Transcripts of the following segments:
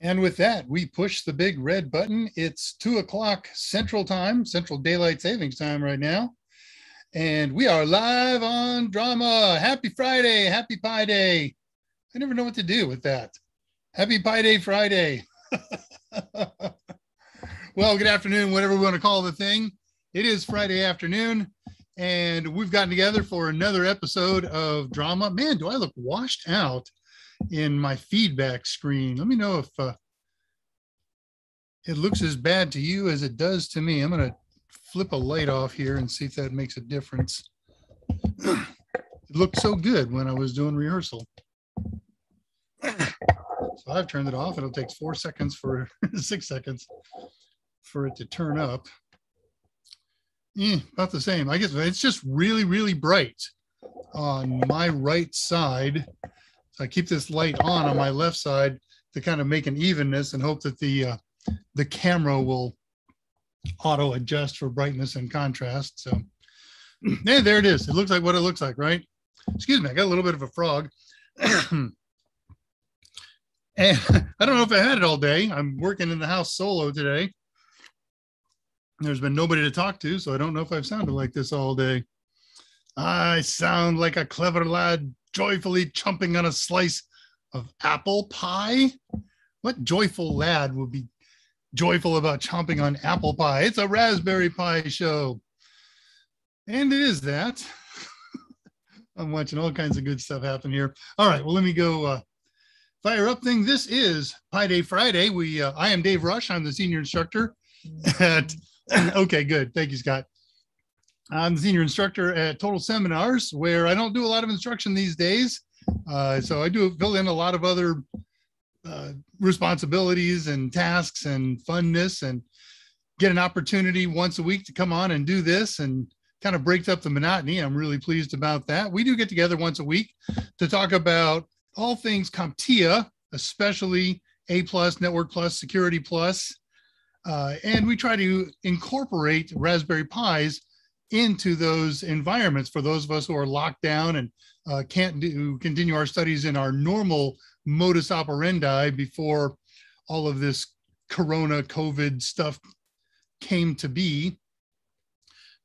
And with that, we push the big red button. It's two o'clock Central Time, Central Daylight Savings Time right now. And we are live on drama. Happy Friday. Happy Pi Day. I never know what to do with that. Happy Pi Day Friday. well, good afternoon, whatever we want to call the thing. It is Friday afternoon, and we've gotten together for another episode of drama. Man, do I look washed out? In my feedback screen. Let me know if uh, it looks as bad to you as it does to me. I'm going to flip a light off here and see if that makes a difference. it looked so good when I was doing rehearsal. So I've turned it off. It'll take four seconds for six seconds for it to turn up. Eh, about the same. I guess it's just really, really bright on my right side I keep this light on on my left side to kind of make an evenness and hope that the uh, the camera will auto adjust for brightness and contrast. So there it is. It looks like what it looks like, right? Excuse me, I got a little bit of a frog. and I don't know if I had it all day. I'm working in the house solo today. There's been nobody to talk to, so I don't know if I've sounded like this all day. I sound like a clever lad joyfully chomping on a slice of apple pie? What joyful lad would be joyful about chomping on apple pie? It's a raspberry pie show. And it is that. I'm watching all kinds of good stuff happen here. All right, well, let me go uh, fire up thing. This is Pi Day Friday. We, uh, I am Dave Rush. I'm the senior instructor at. okay, good. Thank you, Scott. I'm the senior instructor at Total Seminars, where I don't do a lot of instruction these days. Uh, so I do fill in a lot of other uh, responsibilities and tasks and funness and get an opportunity once a week to come on and do this and kind of breaks up the monotony. I'm really pleased about that. We do get together once a week to talk about all things CompTIA, especially A plus, Network plus, Security plus. Uh, and we try to incorporate Raspberry Pis into those environments for those of us who are locked down and uh, can't do continue our studies in our normal modus operandi before all of this corona covid stuff came to be.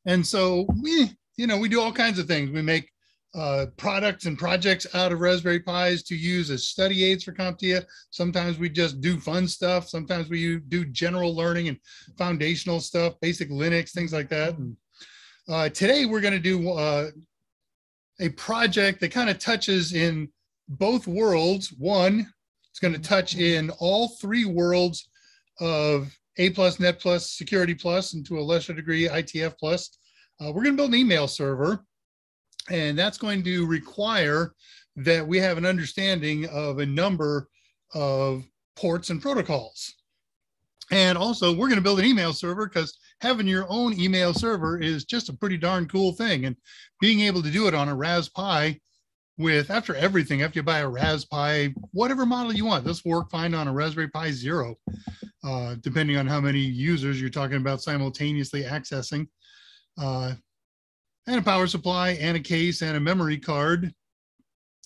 And so we you know we do all kinds of things. We make uh, products and projects out of raspberry pis to use as study aids for comptia. Sometimes we just do fun stuff. Sometimes we do general learning and foundational stuff basic linux things like that. And uh, today, we're going to do uh, a project that kind of touches in both worlds. One, it's going to touch in all three worlds of A plus, Net plus, Security plus, and to a lesser degree, ITF plus. Uh, we're going to build an email server, and that's going to require that we have an understanding of a number of ports and protocols. And also, we're going to build an email server because having your own email server is just a pretty darn cool thing. And being able to do it on a Raspberry with, after everything, after you buy a Raspberry, whatever model you want, this will work fine on a Raspberry Pi Zero, uh, depending on how many users you're talking about simultaneously accessing. Uh, and a power supply and a case and a memory card,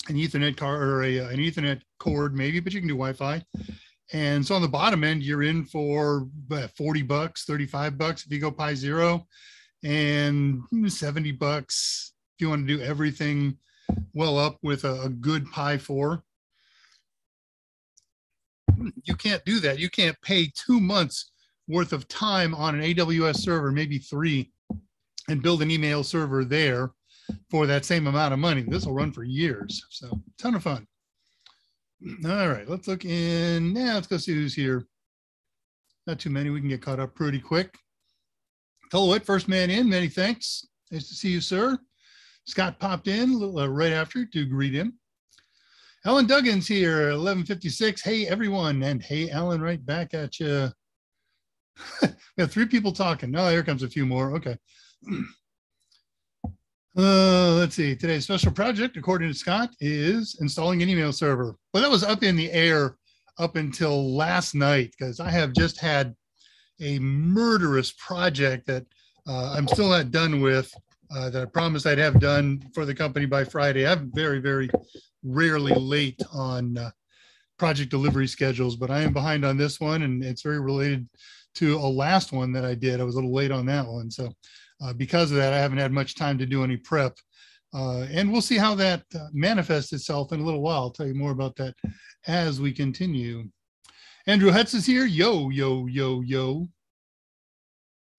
an Ethernet card or a, an Ethernet cord maybe, but you can do Wi-Fi. And so on the bottom end, you're in for 40 bucks, 35 bucks if you go Pi Zero, and 70 bucks if you want to do everything well up with a, a good Pi 4. You can't do that. You can't pay two months worth of time on an AWS server, maybe three, and build an email server there for that same amount of money. This will run for years. So, ton of fun. All right, let's look in. Now let's go see who's here. Not too many. We can get caught up pretty quick. Tullowit, first man in. Many thanks. Nice to see you, sir. Scott popped in little uh, right after to greet him. Ellen Duggan's here, 1156. Hey, everyone. And hey, Alan, right back at you. we have three people talking. Oh, here comes a few more. Okay. Uh, let's see. Today's special project, according to Scott, is installing an email server. Well, that was up in the air up until last night because I have just had a murderous project that uh, I'm still not done with. Uh, that I promised I'd have done for the company by Friday. I'm very, very rarely late on uh, project delivery schedules, but I am behind on this one, and it's very related to a last one that I did. I was a little late on that one, so uh, because of that, I haven't had much time to do any prep. Uh, and we'll see how that uh, manifests itself in a little while. I'll tell you more about that as we continue. Andrew Hutz is here. Yo, yo, yo, yo.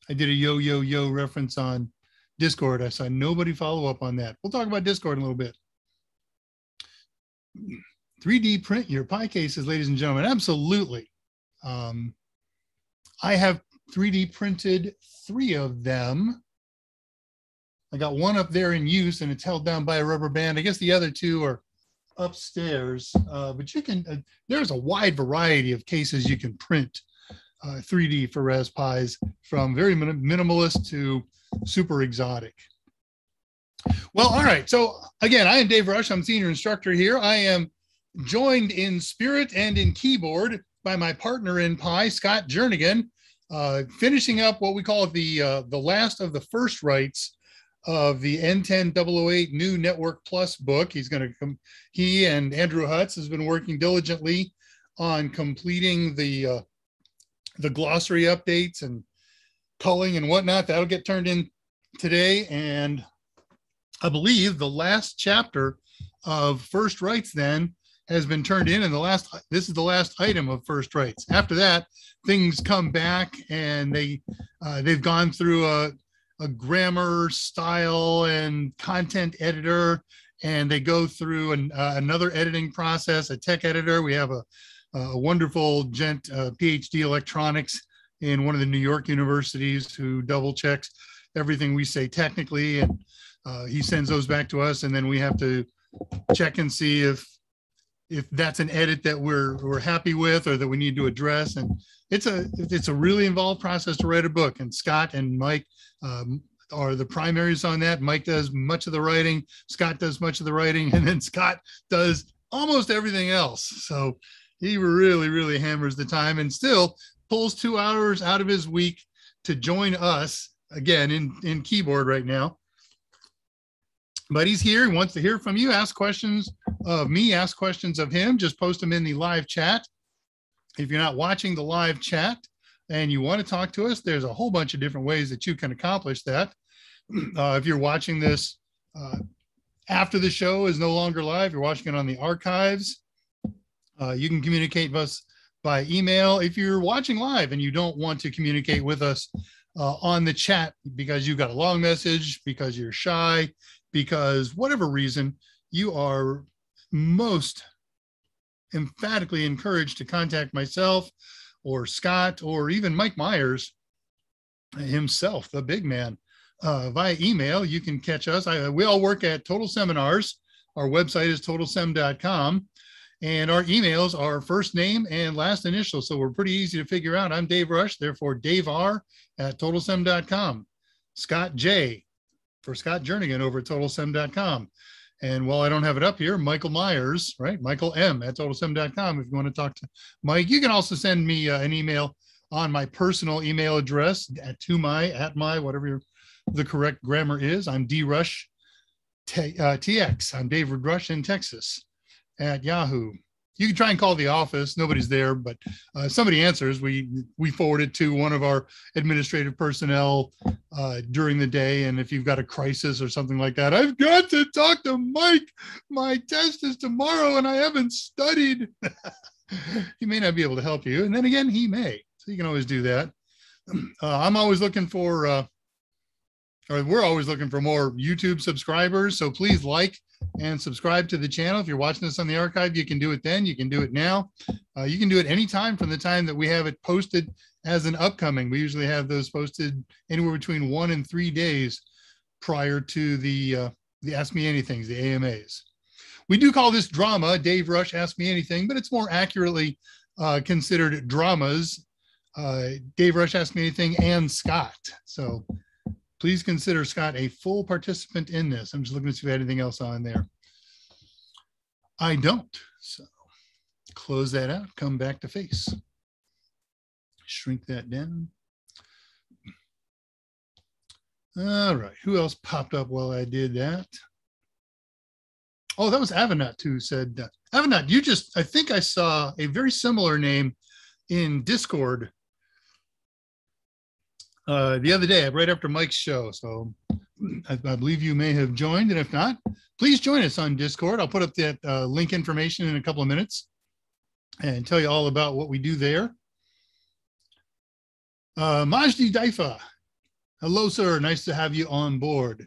I did a yo, yo, yo reference on Discord. I saw nobody follow up on that. We'll talk about Discord in a little bit. 3D print your pie cases, ladies and gentlemen. Absolutely. Um, I have 3D printed three of them. I got one up there in use and it's held down by a rubber band. I guess the other two are upstairs, uh, but you can, uh, there's a wide variety of cases you can print uh, 3D for Raspis from very min- minimalist to super exotic. Well, all right. So again, I am Dave Rush. I'm senior instructor here. I am joined in spirit and in keyboard by my partner in Pi, Scott Jernigan, uh, finishing up what we call the uh, the last of the first writes of the N10008 new Network Plus book. He's going to come. He and Andrew Hutz has been working diligently on completing the uh, the glossary updates and culling and whatnot. That'll get turned in today, and I believe the last chapter of First Writes then has been turned in and the last this is the last item of first Writes. after that things come back and they uh, they've gone through a, a grammar style and content editor and they go through an, uh, another editing process a tech editor. We have a, a wonderful gent uh, phd electronics in one of the new york universities who double checks everything we say technically and uh, he sends those back to us and then we have to check and see if if that's an edit that we're we're happy with or that we need to address and it's a it's a really involved process to write a book and scott and mike um, are the primaries on that mike does much of the writing scott does much of the writing and then scott does almost everything else so he really really hammers the time and still pulls two hours out of his week to join us again in in keyboard right now but he's here. He wants to hear from you. Ask questions of me, ask questions of him. Just post them in the live chat. If you're not watching the live chat and you want to talk to us, there's a whole bunch of different ways that you can accomplish that. Uh, if you're watching this uh, after the show is no longer live, you're watching it on the archives. Uh, you can communicate with us by email. If you're watching live and you don't want to communicate with us uh, on the chat because you've got a long message, because you're shy, because whatever reason, you are most emphatically encouraged to contact myself or Scott or even Mike Meyers himself, the big man, uh, via email. You can catch us. I, we all work at Total Seminars. Our website is totalsem.com. And our emails are first name and last initial. So we're pretty easy to figure out. I'm Dave Rush, therefore Dave R at totalsem.com. Scott J for Scott Jernigan over at totalsem.com. And while I don't have it up here, Michael Meyers, right? Michael M at totalsem.com. If you want to talk to Mike, you can also send me uh, an email on my personal email address at to my, at my, whatever the correct grammar is. I'm D Rush T, uh, TX. I'm David Rush in Texas at Yahoo you can try and call the office. Nobody's there, but uh, somebody answers. We we forward it to one of our administrative personnel uh, during the day. And if you've got a crisis or something like that, I've got to talk to Mike. My test is tomorrow, and I haven't studied. he may not be able to help you, and then again, he may. So you can always do that. Uh, I'm always looking for. Uh, or we're always looking for more YouTube subscribers. So please like and subscribe to the channel. If you're watching this on the archive, you can do it then. You can do it now. Uh, you can do it anytime from the time that we have it posted as an upcoming. We usually have those posted anywhere between one and three days prior to the uh, the Ask Me Anythings, the AMAs. We do call this drama, Dave Rush Ask Me Anything, but it's more accurately uh, considered dramas. Uh, Dave Rush Ask Me Anything and Scott. So please consider Scott a full participant in this. I'm just looking to see if anything else on there. I don't. So close that out, come back to face. Shrink that down. All right, who else popped up while I did that? Oh, that was Avanut who said, have. You just, I think I saw a very similar name in Discord uh, the other day, right after Mike's show. So I, I, believe you may have joined. And if not, please join us on Discord. I'll put up that uh, link information in a couple of minutes and tell you all about what we do there. Uh, Majdi Daifa. Hello, sir. Nice to have you on board.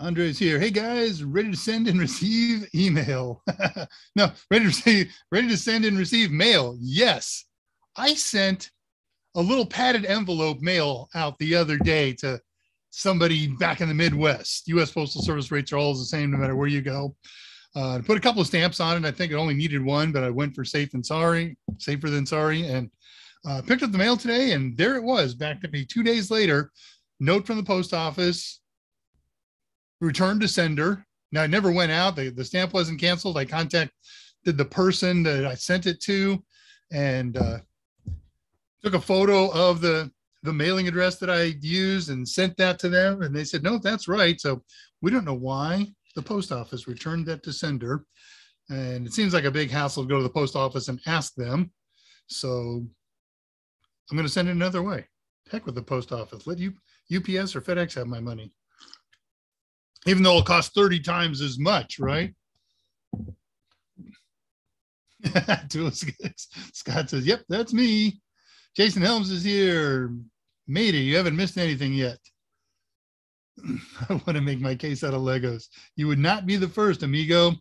Andre's here. Hey guys, ready to send and receive email? no, ready to receive, ready to send and receive mail. Yes, I sent a little padded envelope mail out the other day to somebody back in the Midwest. U.S. Postal Service rates are always the same no matter where you go. Uh, put a couple of stamps on it. I think it only needed one, but I went for safe and sorry, safer than sorry, and uh, picked up the mail today. And there it was, back to me two days later. Note from the post office returned to sender. Now I never went out. The, the stamp wasn't canceled. I contacted the person that I sent it to and uh, took a photo of the the mailing address that I used and sent that to them. And they said, no, that's right. So we don't know why the post office returned that to sender. And it seems like a big hassle to go to the post office and ask them. So I'm going to send it another way. Heck with the post office. Let you UPS or FedEx have my money even though it costs 30 times as much, right? Scott says, Yep, that's me. Jason Helms is here. Matey, you haven't missed anything yet. I want to make my case out of Legos. You would not be the first, amigo.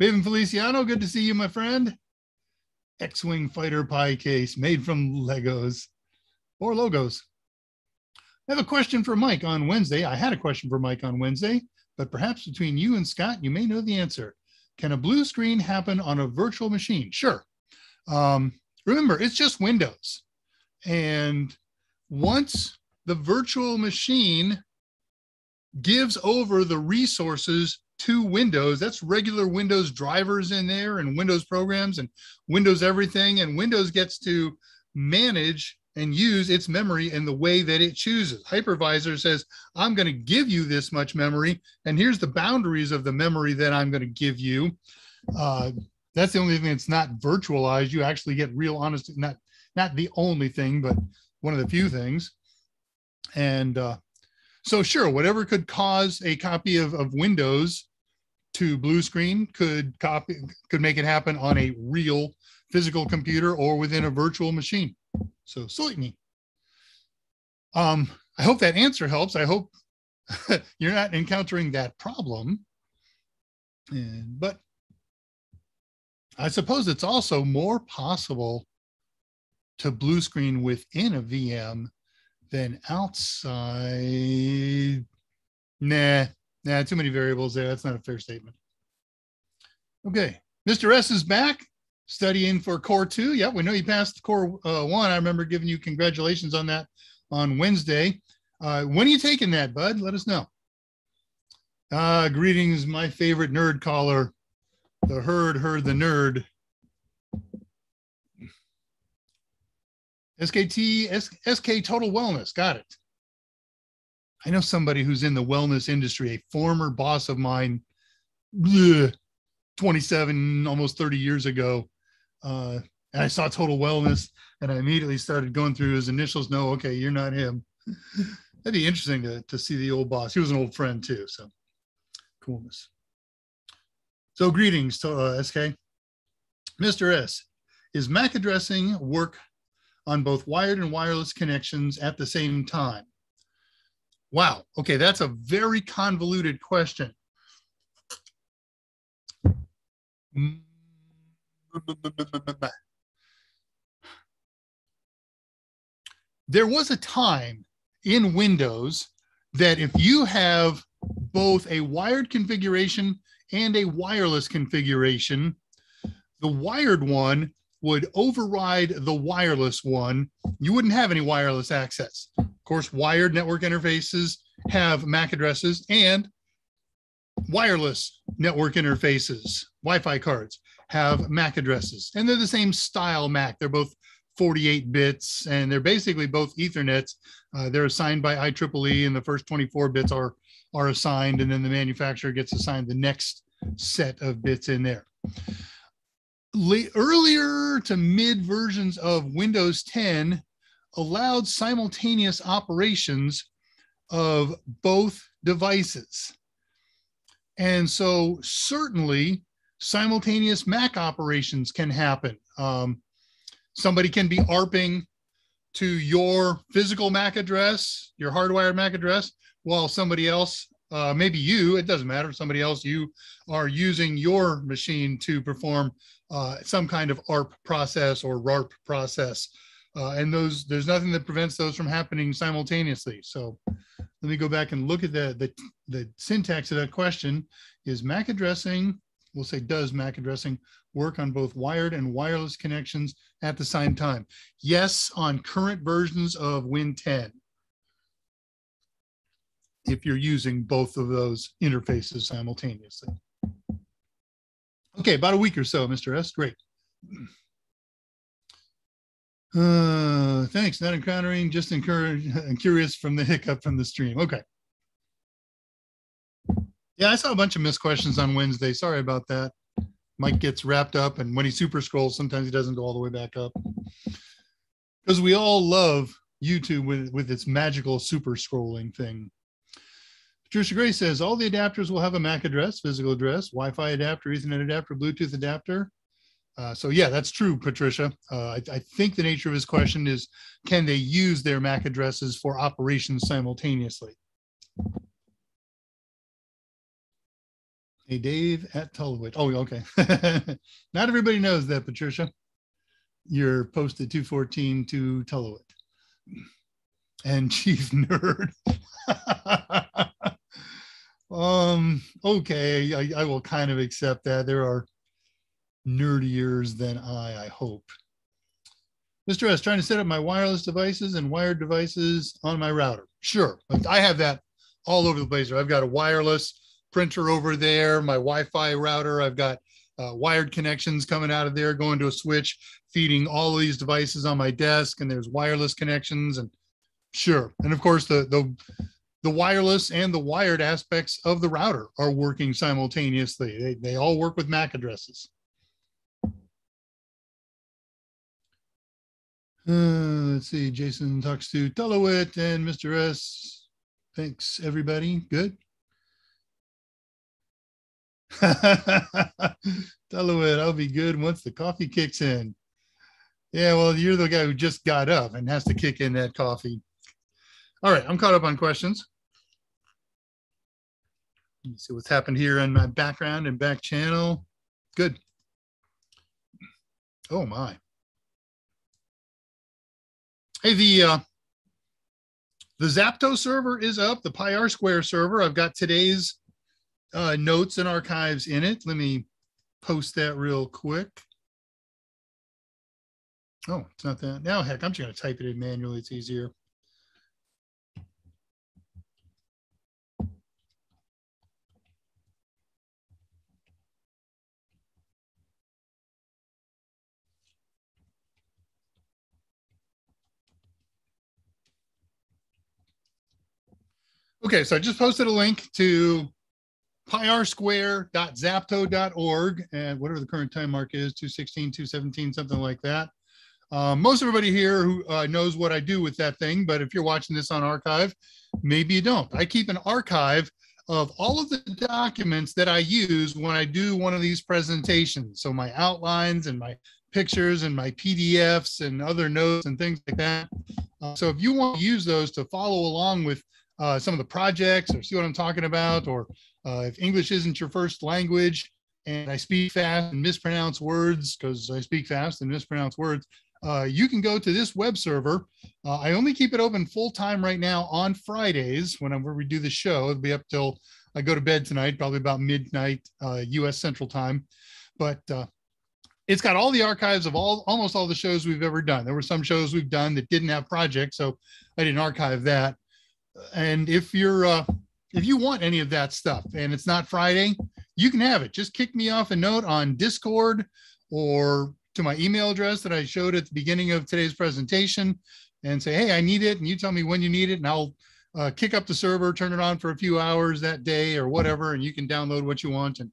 Maven Feliciano, good to see you, my friend. X Wing fighter pie case made from Legos or logos. I have a question for Mike on Wednesday. I had a question for Mike on Wednesday but perhaps between you and Scott, you may know the answer. Can a blue screen happen on a virtual machine? Sure. Um, remember, it's just Windows. And once the virtual machine gives over the resources to Windows, that's regular Windows drivers in there and Windows programs and Windows everything. And Windows gets to manage and use its memory in the way that it chooses. Hypervisor says, I'm going to give you this much memory, and here's the boundaries of the memory that I'm going to give you. Uh, that's the only thing that's not virtualized. You actually get real honest, not not the only thing, but one of the few things. And uh, so, sure, whatever could cause a copy of, of Windows to blue screen could copy could make it happen on a real physical computer or within a virtual machine. So me. Um, I hope that answer helps. I hope you're not encountering that problem. And, but I suppose it's also more possible to blue screen within a VM than outside. Nah, nah, too many variables there. That's not a fair statement. Okay, Mr. S is back studying for core two. Yeah, we know you passed core uh, one. I remember giving you congratulations on that on Wednesday. Uh, when are you taking that, bud? Let us know. Uh, greetings, my favorite nerd caller. The herd heard the nerd. SKT, S, SK Total Wellness. Got it. I know somebody who's in the wellness industry, a former boss of mine, bleh, 27, almost 30 years ago uh, and I saw Total Wellness, and I immediately started going through his initials. No, okay, you're not him. That'd be interesting to, to see the old boss. He was an old friend too, so coolness. So greetings to uh, SK. Mr. S, is MAC addressing work on both wired and wireless connections at the same time? Wow. Okay, that's a very convoluted question. There was a time in Windows that if you have both a wired configuration and a wireless configuration, the wired one would override the wireless one. You wouldn't have any wireless access. Of course, wired network interfaces have MAC addresses and wireless network interfaces, Wi Fi cards have MAC addresses, and they're the same style MAC. They're both 48 bits, and they're basically both Ethernets. Uh, they're assigned by IEEE, and the first 24 bits are are assigned, and then the manufacturer gets assigned the next set of bits in there. Earlier to mid versions of Windows 10 allowed simultaneous operations of both devices. And so, certainly, simultaneous Mac operations can happen. Um, somebody can be ARPing to your physical MAC address, your hardwired MAC address, while somebody else, uh, maybe you, it doesn't matter, somebody else, you are using your machine to perform uh, some kind of ARP process or RARP process. Uh, and those, there's nothing that prevents those from happening simultaneously. So let me go back and look at the, the, the syntax of that question. Is MAC addressing, we'll say does MAC addressing work on both wired and wireless connections at the same time? Yes, on current versions of Win 10. If you're using both of those interfaces simultaneously. Okay, about a week or so, Mr. S. Great. Uh, thanks. Not encountering, just encourage, curious from the hiccup from the stream. Okay. Yeah, I saw a bunch of missed questions on Wednesday. Sorry about that. Mike gets wrapped up, and when he super scrolls, sometimes he doesn't go all the way back up. Because we all love YouTube with, with its magical super scrolling thing. Patricia Gray says all the adapters will have a MAC address, physical address, Wi-Fi adapter, Ethernet adapter, Bluetooth adapter. Uh, so yeah, that's true, Patricia. Uh, I, I, think the nature of his question is, can they use their MAC addresses for operations simultaneously? Hey, Dave at Tullowit. Oh, okay. Not everybody knows that, Patricia. You're posted 214 to Tullowit. And Chief Nerd. um, okay, I, I will kind of accept that. There are nerdiers than I, I hope. Mr. S, trying to set up my wireless devices and wired devices on my router. Sure, I have that all over the place. I've got a wireless printer over there, my Wi-Fi router. I've got uh, wired connections coming out of there, going to a switch, feeding all of these devices on my desk, and there's wireless connections. And sure, and of course the the the wireless and the wired aspects of the router are working simultaneously. They they all work with MAC addresses. Uh, let's see. Jason talks to Tullowit and Mr. S. Thanks, everybody. Good. Tullowit, I'll be good once the coffee kicks in. Yeah, well, you're the guy who just got up and has to kick in that coffee. All right, I'm caught up on questions. Let's see what's happened here in my background and back channel. Good. Oh my. Hey, the uh, the Zapto server is up. The Pi Square server. I've got today's uh, notes and archives in it. Let me post that real quick. Oh, it's not that. Now, heck, I'm just going to type it in manually. It's easier. Okay, so I just posted a link to pirsquare.zapto.org and whatever the current time mark is 216 217 something like that. Um, most everybody here who uh, knows what i do with that thing but if you're watching this on archive maybe you don't. I keep an archive of all of the documents that i use when i do one of these presentations. So my outlines and my pictures and my pdfs and other notes and things like that. Uh, so if you want to use those to follow along with uh, some of the projects or see what I'm talking about, or uh, if English isn't your first language and I speak fast and mispronounce words because I speak fast and mispronounce words, uh, you can go to this web server. Uh, I only keep it open full time right now on Fridays whenever we do the show. It'll be up till I go to bed tonight, probably about midnight U.S. Uh, Central Time. But uh, it's got all the archives of all almost all the shows we've ever done. There were some shows we've done that didn't have projects, so I didn't archive that and if you're uh, if you want any of that stuff and it's not Friday, you can have it. Just kick me off a note on Discord or to my email address that I showed at the beginning of today's presentation and say, hey, I need it. And you tell me when you need it. And I'll uh, kick up the server, turn it on for a few hours that day or whatever, and you can download what you want. And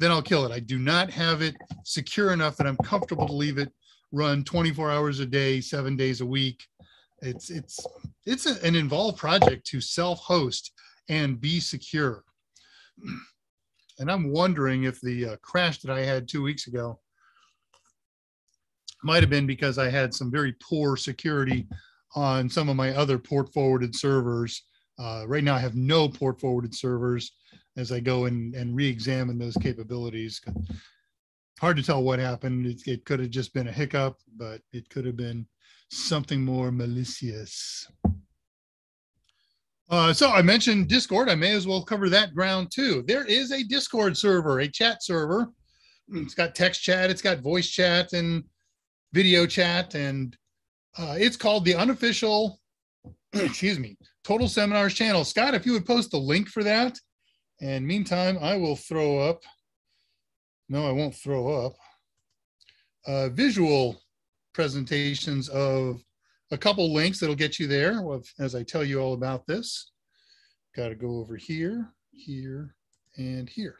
then I'll kill it. I do not have it secure enough that I'm comfortable to leave it run 24 hours a day, seven days a week. It's it's it's a, an involved project to self-host and be secure. And I'm wondering if the uh, crash that I had two weeks ago might have been because I had some very poor security on some of my other port forwarded servers. Uh, right now, I have no port forwarded servers as I go and, and re-examine those capabilities. Hard to tell what happened. It, it could have just been a hiccup, but it could have been something more malicious. Uh, so I mentioned Discord. I may as well cover that ground too. There is a Discord server, a chat server. It's got text chat, it's got voice chat and video chat, and uh, it's called the unofficial, excuse me, Total Seminars channel. Scott, if you would post the link for that. And meantime, I will throw up, no, I won't throw up, uh, visual presentations of a couple links that'll get you there as I tell you all about this. Got to go over here, here, and here.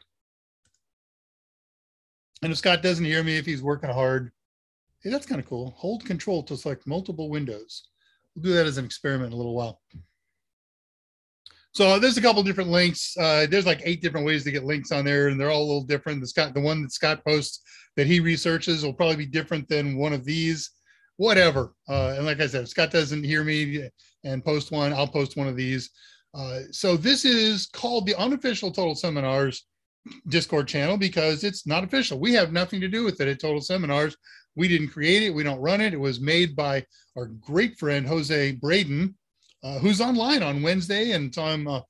And if Scott doesn't hear me, if he's working hard, hey, that's kind of cool. Hold control to select multiple windows. We'll do that as an experiment in a little while. So there's a couple different links. Uh, there's like eight different ways to get links on there, and they're all a little different. The Scott, the one that Scott posts that he researches will probably be different than one of these. Whatever. Uh, and like I said, if Scott doesn't hear me and post one, I'll post one of these. Uh, so this is called the unofficial Total Seminars Discord channel because it's not official. We have nothing to do with it at Total Seminars. We didn't create it. We don't run it. It was made by our great friend Jose Braden, uh, who's online on Wednesday and him uh,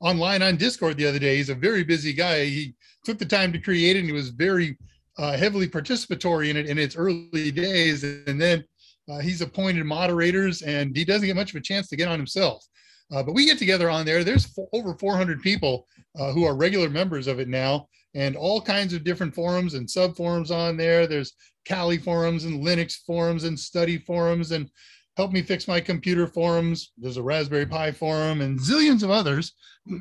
online on Discord the other day. He's a very busy guy. He took the time to create it and he was very uh, heavily participatory in it in its early days. And then uh, he's appointed moderators and he doesn't get much of a chance to get on himself. Uh, but we get together on there. There's over 400 people uh, who are regular members of it now and all kinds of different forums and sub forums on there. There's Kali forums and Linux forums and study forums and help me fix my computer forums. There's a Raspberry Pi forum and zillions of others.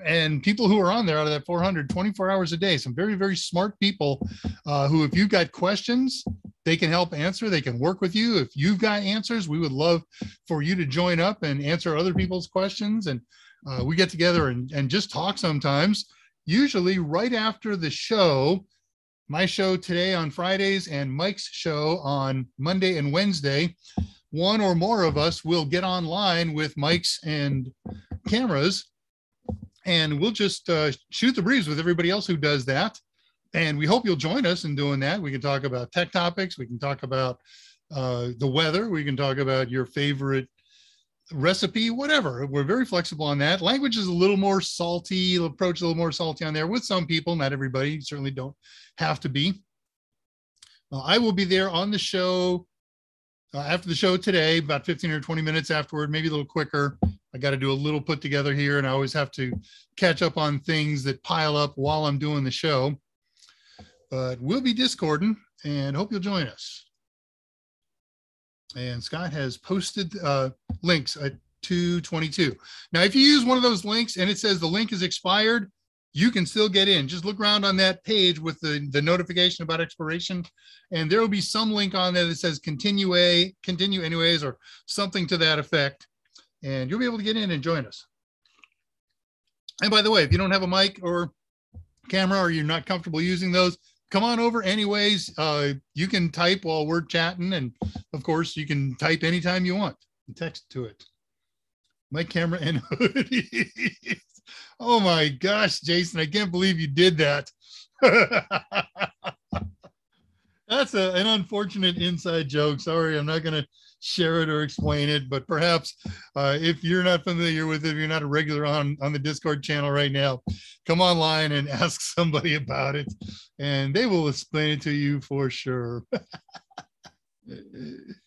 And people who are on there out of that 400, 24 hours a day, some very, very smart people uh, who, if you've got questions, they can help answer. They can work with you. If you've got answers, we would love for you to join up and answer other people's questions. And uh, we get together and, and just talk sometimes, usually right after the show. My show today on Fridays and Mike's show on Monday and Wednesday one or more of us will get online with mics and cameras and we'll just uh, shoot the breeze with everybody else who does that. And we hope you'll join us in doing that. We can talk about tech topics. We can talk about uh, the weather. We can talk about your favorite recipe, whatever. We're very flexible on that. Language is a little more salty, approach a little more salty on there with some people, not everybody. certainly don't have to be. Uh, I will be there on the show uh, after the show today, about 15 or 20 minutes afterward, maybe a little quicker. I got to do a little put together here, and I always have to catch up on things that pile up while I'm doing the show. But we'll be discording and hope you'll join us. And Scott has posted uh, links at 222. Now, if you use one of those links and it says the link is expired, you can still get in. Just look around on that page with the, the notification about expiration, and there will be some link on there that says continue a continue anyways or something to that effect, and you'll be able to get in and join us. And by the way, if you don't have a mic or camera or you're not comfortable using those, come on over anyways. Uh, you can type while we're chatting, and of course, you can type anytime you want and text to it. My camera and hoodie. Oh my gosh, Jason, I can't believe you did that. That's a, an unfortunate inside joke. Sorry, I'm not going to share it or explain it, but perhaps uh, if you're not familiar with it, if you're not a regular on, on the Discord channel right now, come online and ask somebody about it, and they will explain it to you for sure.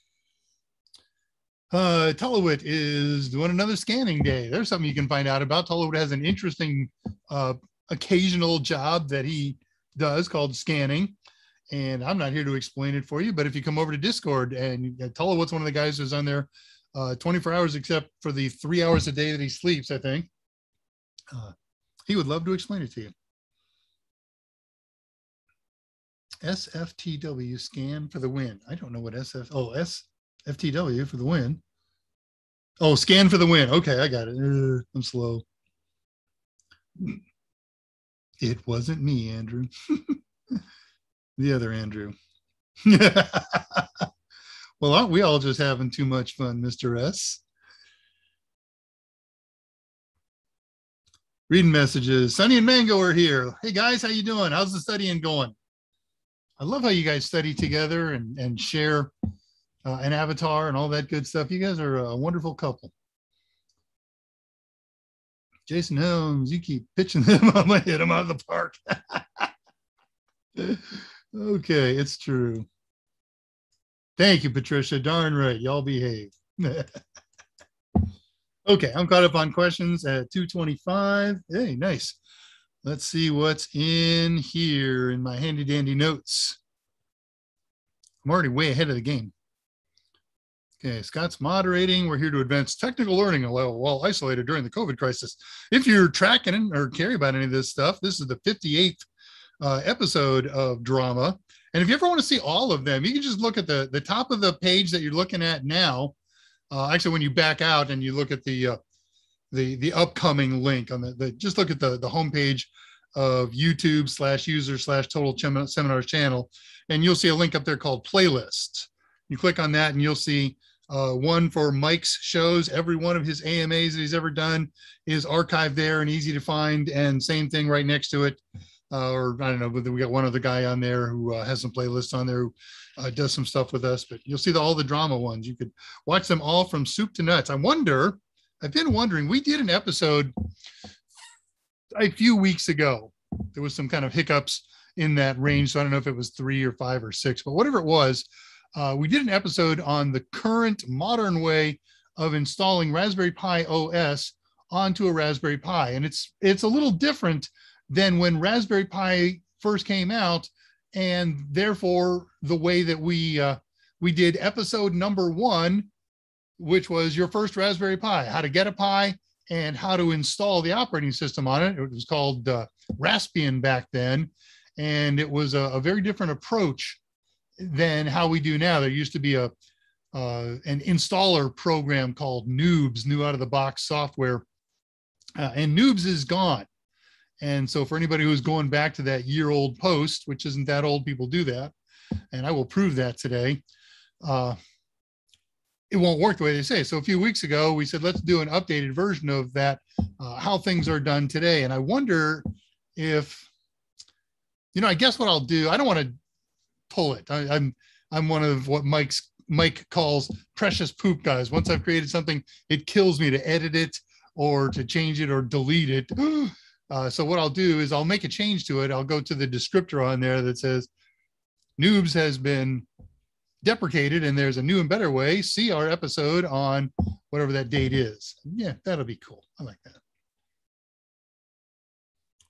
Uh, Tullowit is doing another scanning day. There's something you can find out about. Tullowit has an interesting uh, occasional job that he does called scanning. And I'm not here to explain it for you, but if you come over to Discord and tell what's one of the guys who's on there uh, 24 hours, except for the three hours a day that he sleeps, I think, uh, he would love to explain it to you. SFTW scan for the win. I don't know what SF. Oh, SFTW for the win. Oh, scan for the win. Okay, I got it. Uh, I'm slow. It wasn't me, Andrew. the other Andrew. well, aren't we all just having too much fun, Mr. S? Reading messages. Sunny and Mango are here. Hey guys, how you doing? How's the studying going? I love how you guys study together and, and share uh, an avatar and all that good stuff. You guys are a wonderful couple. Jason Helms, you keep pitching them. I'm gonna hit them out of the park. okay, it's true. Thank you, Patricia. Darn right. Y'all behave. okay, I'm caught up on questions at 225. Hey, nice. Let's see what's in here in my handy dandy notes. I'm already way ahead of the game. Okay, Scott's moderating. We're here to advance technical learning while, isolated during the COVID crisis. If you're tracking or care about any of this stuff, this is the 58th uh, episode of Drama. And if you ever want to see all of them, you can just look at the, the top of the page that you're looking at now. Uh, actually, when you back out and you look at the uh, the the upcoming link on the, the just look at the the homepage of YouTube slash user slash total seminars channel, and you'll see a link up there called playlists. You click on that and you'll see uh, one for Mike's shows. Every one of his AMAs that he's ever done is archived there and easy to find. And same thing right next to it. Uh, or I don't know, but we got one other guy on there who uh, has some playlists on there who uh, does some stuff with us. But you'll see the, all the drama ones. You could watch them all from soup to nuts. I wonder, I've been wondering, we did an episode a few weeks ago. There was some kind of hiccups in that range. So I don't know if it was three or five or six, but whatever it was, uh, we did an episode on the current modern way of installing Raspberry Pi OS onto a Raspberry Pi, and it's it's a little different than when Raspberry Pi first came out, and therefore the way that we uh, we did episode number one, which was your first Raspberry Pi, how to get a Pi and how to install the operating system on it. It was called uh, Raspbian back then, and it was a, a very different approach than how we do now. There used to be a uh, an installer program called Noobs, new out of the box software, uh, and Noobs is gone. And so, for anybody who's going back to that year old post, which isn't that old, people do that, and I will prove that today. Uh, it won't work the way they say. So a few weeks ago, we said let's do an updated version of that, uh, how things are done today. And I wonder if, you know, I guess what I'll do. I don't want to pull it. I, I'm I'm one of what Mike's Mike calls precious poop guys. Once I've created something, it kills me to edit it or to change it or delete it. Uh, so what I'll do is I'll make a change to it. I'll go to the descriptor on there that says Noobs has been deprecated and there's a new and better way. See our episode on whatever that date is. Yeah, that'll be cool. I like that.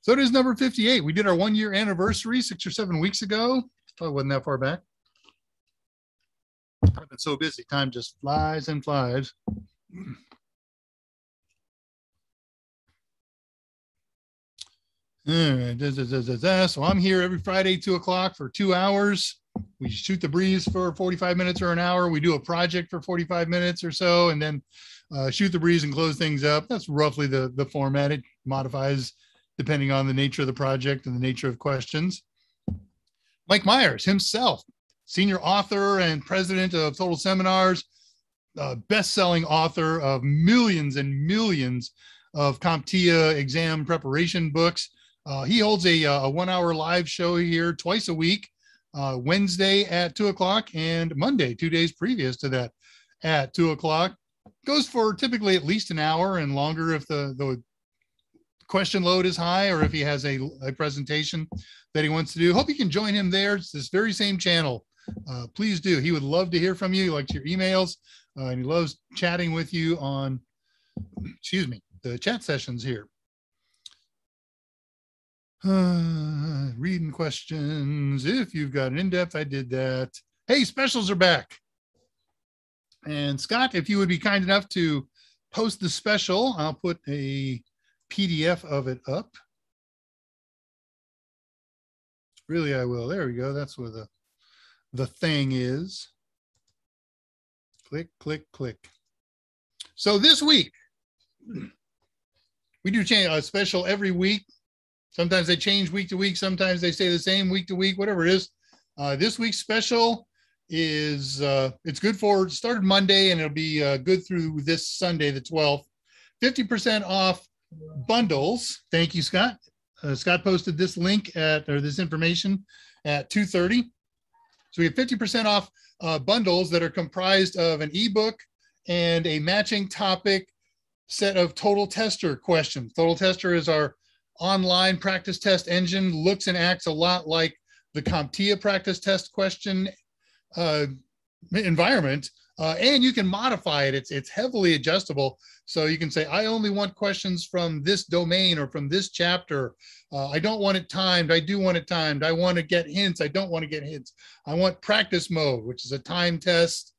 So it is number 58. We did our one year anniversary six or seven weeks ago. Probably wasn't that far back. I've been so busy, time just flies and flies. All right, so I'm here every Friday, two o'clock for two hours. We shoot the breeze for 45 minutes or an hour. We do a project for 45 minutes or so, and then uh, shoot the breeze and close things up. That's roughly the, the format. It modifies depending on the nature of the project and the nature of questions. Mike Meyers himself, senior author and president of Total Seminars, uh, best-selling author of millions and millions of CompTIA exam preparation books. Uh, he holds a, uh, a one-hour live show here twice a week, uh, Wednesday at two o'clock and Monday, two days previous to that, at two o'clock. Goes for typically at least an hour and longer if the the question load is high or if he has a, a presentation that he wants to do. Hope you can join him there. It's this very same channel. Uh, please do. He would love to hear from you. He likes your emails uh, and he loves chatting with you on, excuse me, the chat sessions here. Uh, reading questions. If you've got an in-depth, I did that. Hey, specials are back. And Scott, if you would be kind enough to post the special, I'll put a PDF of it up. Really, I will. There we go. That's where the the thing is. Click, click, click. So this week, we do change a special every week. Sometimes they change week to week. Sometimes they stay the same week to week, whatever it is. Uh, this week's special is uh, it's good for started Monday and it'll be uh, good through this Sunday, the 12th. 50% off bundles. Thank you, Scott. Uh, Scott posted this link at or this information at 2:30. So we have 50% off uh, bundles that are comprised of an ebook and a matching topic set of total tester questions. Total tester is our online practice test engine, looks and acts a lot like the CompTIA practice test question uh, environment, uh, and you can modify it. It's it's heavily adjustable. So you can say, I only want questions from this domain or from this chapter. Uh, I don't want it timed. I do want it timed. I want to get hints. I don't want to get hints. I want practice mode, which is a time test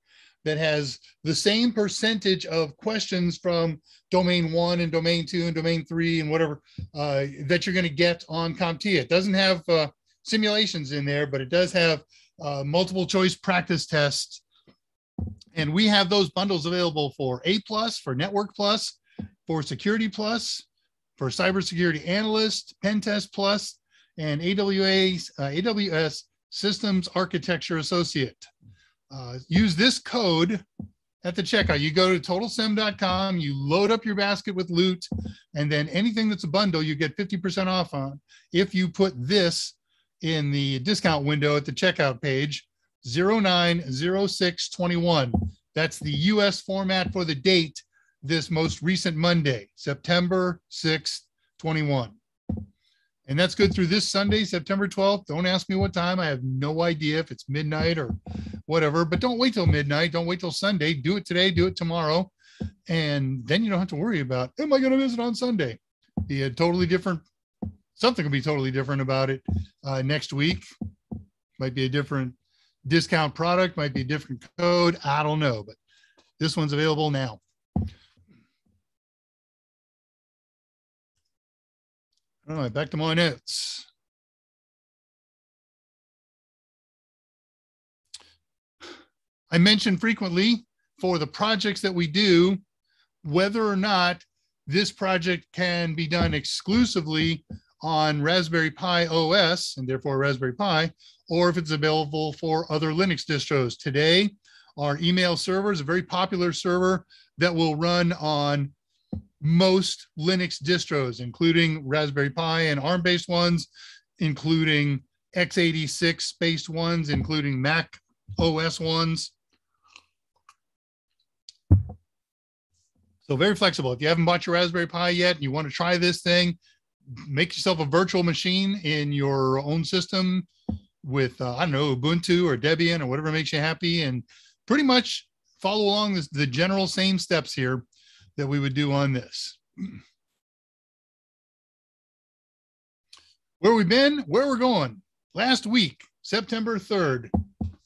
that has the same percentage of questions from domain one and domain two and domain three and whatever uh, that you're going to get on CompTIA. It doesn't have uh, simulations in there, but it does have uh, multiple choice practice tests. And we have those bundles available for A plus, for Network plus, for Security plus, for Cybersecurity Analyst, Pen Test plus, and AWA, uh, AWS Systems Architecture Associate. Uh, use this code at the checkout. You go to totalsem.com, you load up your basket with loot, and then anything that's a bundle, you get 50% off on if you put this in the discount window at the checkout page 090621. That's the US format for the date this most recent Monday, September 6th, 21. And that's good through this Sunday, September 12th. Don't ask me what time. I have no idea if it's midnight or whatever, but don't wait till midnight. Don't wait till Sunday. Do it today, do it tomorrow. And then you don't have to worry about, am I going to visit on Sunday? Be a totally different something will be totally different about it uh, next week. Might be a different discount product, might be a different code. I don't know, but this one's available now. All right, back to my notes. I mention frequently for the projects that we do, whether or not this project can be done exclusively on Raspberry Pi OS and therefore Raspberry Pi, or if it's available for other Linux distros. Today, our email server is a very popular server that will run on most Linux distros, including Raspberry Pi and ARM based ones, including x86 based ones, including Mac OS ones. So very flexible. If you haven't bought your Raspberry Pi yet and you want to try this thing, make yourself a virtual machine in your own system with uh, I don't know Ubuntu or Debian or whatever makes you happy, and pretty much follow along this, the general same steps here that we would do on this. Where we've been, where we're going. Last week, September 3rd.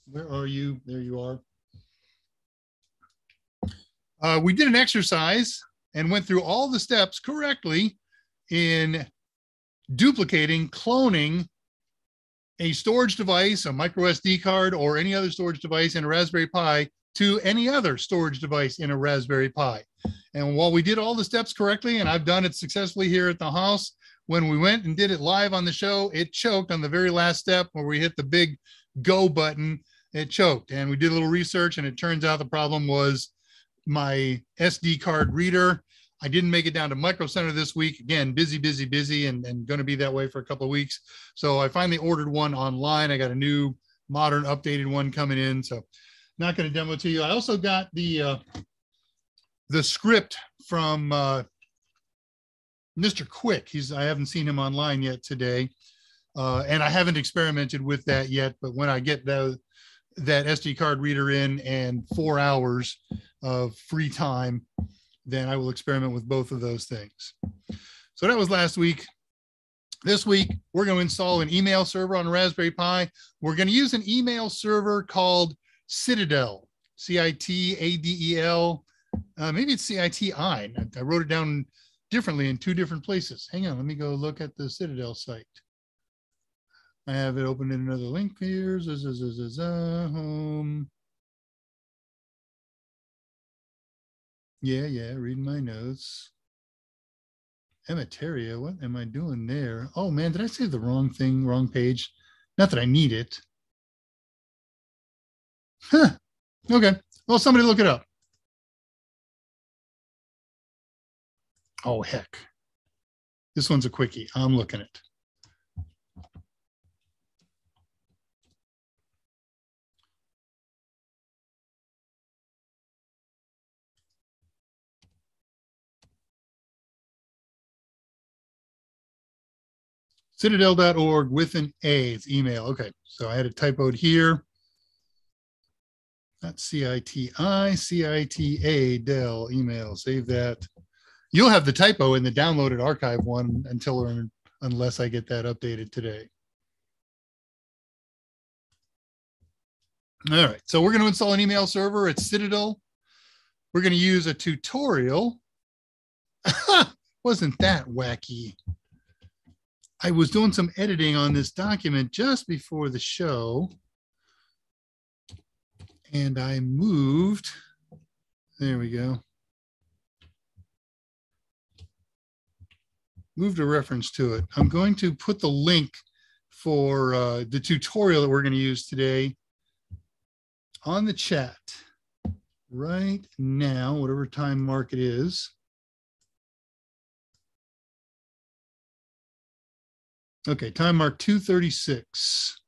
Where are you? There you are. Uh, we did an exercise and went through all the steps correctly in duplicating, cloning a storage device, a micro SD card, or any other storage device in a Raspberry Pi to any other storage device in a Raspberry Pi. And while we did all the steps correctly, and I've done it successfully here at the house, when we went and did it live on the show, it choked on the very last step where we hit the big go button. It choked. And we did a little research, and it turns out the problem was my SD card reader I didn't make it down to Micro Center this week. Again, busy, busy, busy, and, and going to be that way for a couple of weeks. So I finally ordered one online. I got a new, modern, updated one coming in. So not going to demo to you. I also got the uh, the script from uh, Mr. Quick. He's I haven't seen him online yet today, uh, and I haven't experimented with that yet. But when I get the that SD card reader in and four hours of free time, then I will experiment with both of those things. So that was last week. this week, we're going to install an email server on Raspberry Pi. We're going to use an email server called Citadel, C I T A D E L. Uh, maybe it's C I T I. I wrote it down differently in two different places. Hang on, let me go look at the Citadel site. I have it open in another link here. Home. Yeah, yeah, reading my notes. Emiteria, what am I doing there? Oh man, did I say the wrong thing, wrong page? Not that I need it. Huh. Okay. Well, somebody look it up. Oh, heck. This one's a quickie. I'm looking at. citadel.org with an A. It's email. Okay, so I had it typoed here. Not C-I-T-I, C-I-T-A, Dell, email. Save that. You'll have the typo in the downloaded archive one until or unless I get that updated today. All right, so we're going to install an email server at Citadel. We're going to use a tutorial. Wasn't that wacky? I was doing some editing on this document just before the show. And I moved, there we go. Moved a reference to it. I'm going to put the link for uh, the tutorial that we're going to use today on the chat right now, whatever time mark it is. Okay, time mark 236.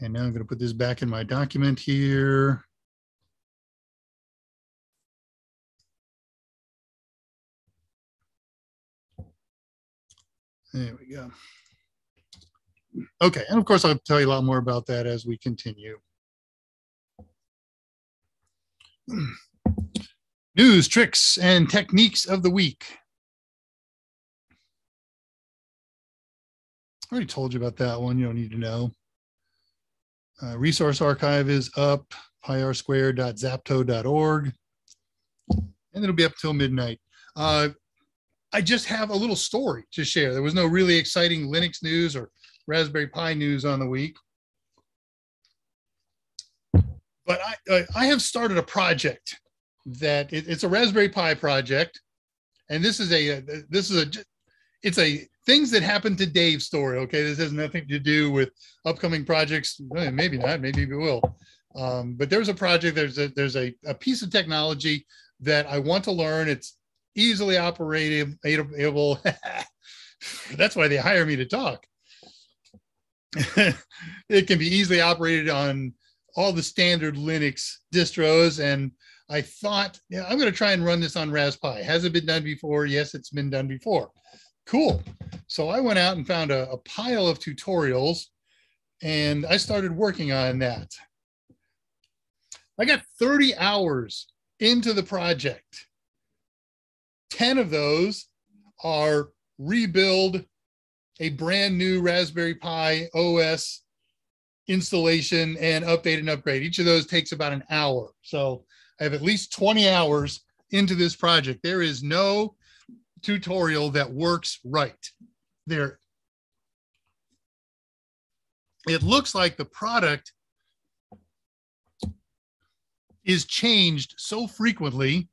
And now I'm going to put this back in my document here. There we go. Okay, and of course I'll tell you a lot more about that as we continue. News, tricks, and techniques of the week. I already told you about that one. You don't need to know. Uh, resource archive is up, pirsquare.zapto.org. And it'll be up till midnight. Uh, I just have a little story to share. There was no really exciting Linux news or Raspberry Pi news on the week. But I, uh, I have started a project that it, it's a Raspberry Pi project. And this is a, this is a, it's a things that happened to Dave's story. Okay, this has nothing to do with upcoming projects. Maybe not. Maybe we will. Um, but there's a project. There's a there's a, a piece of technology that I want to learn. It's easily operatable. That's why they hire me to talk. it can be easily operated on all the standard Linux distros. And I thought, yeah, I'm going to try and run this on Raspberry. Has it been done before? Yes, it's been done before. Cool. So I went out and found a, a pile of tutorials and I started working on that. I got 30 hours into the project. 10 of those are rebuild a brand new Raspberry Pi OS installation and update and upgrade. Each of those takes about an hour. So I have at least 20 hours into this project. There is no tutorial that works right. There, it looks like the product is changed so frequently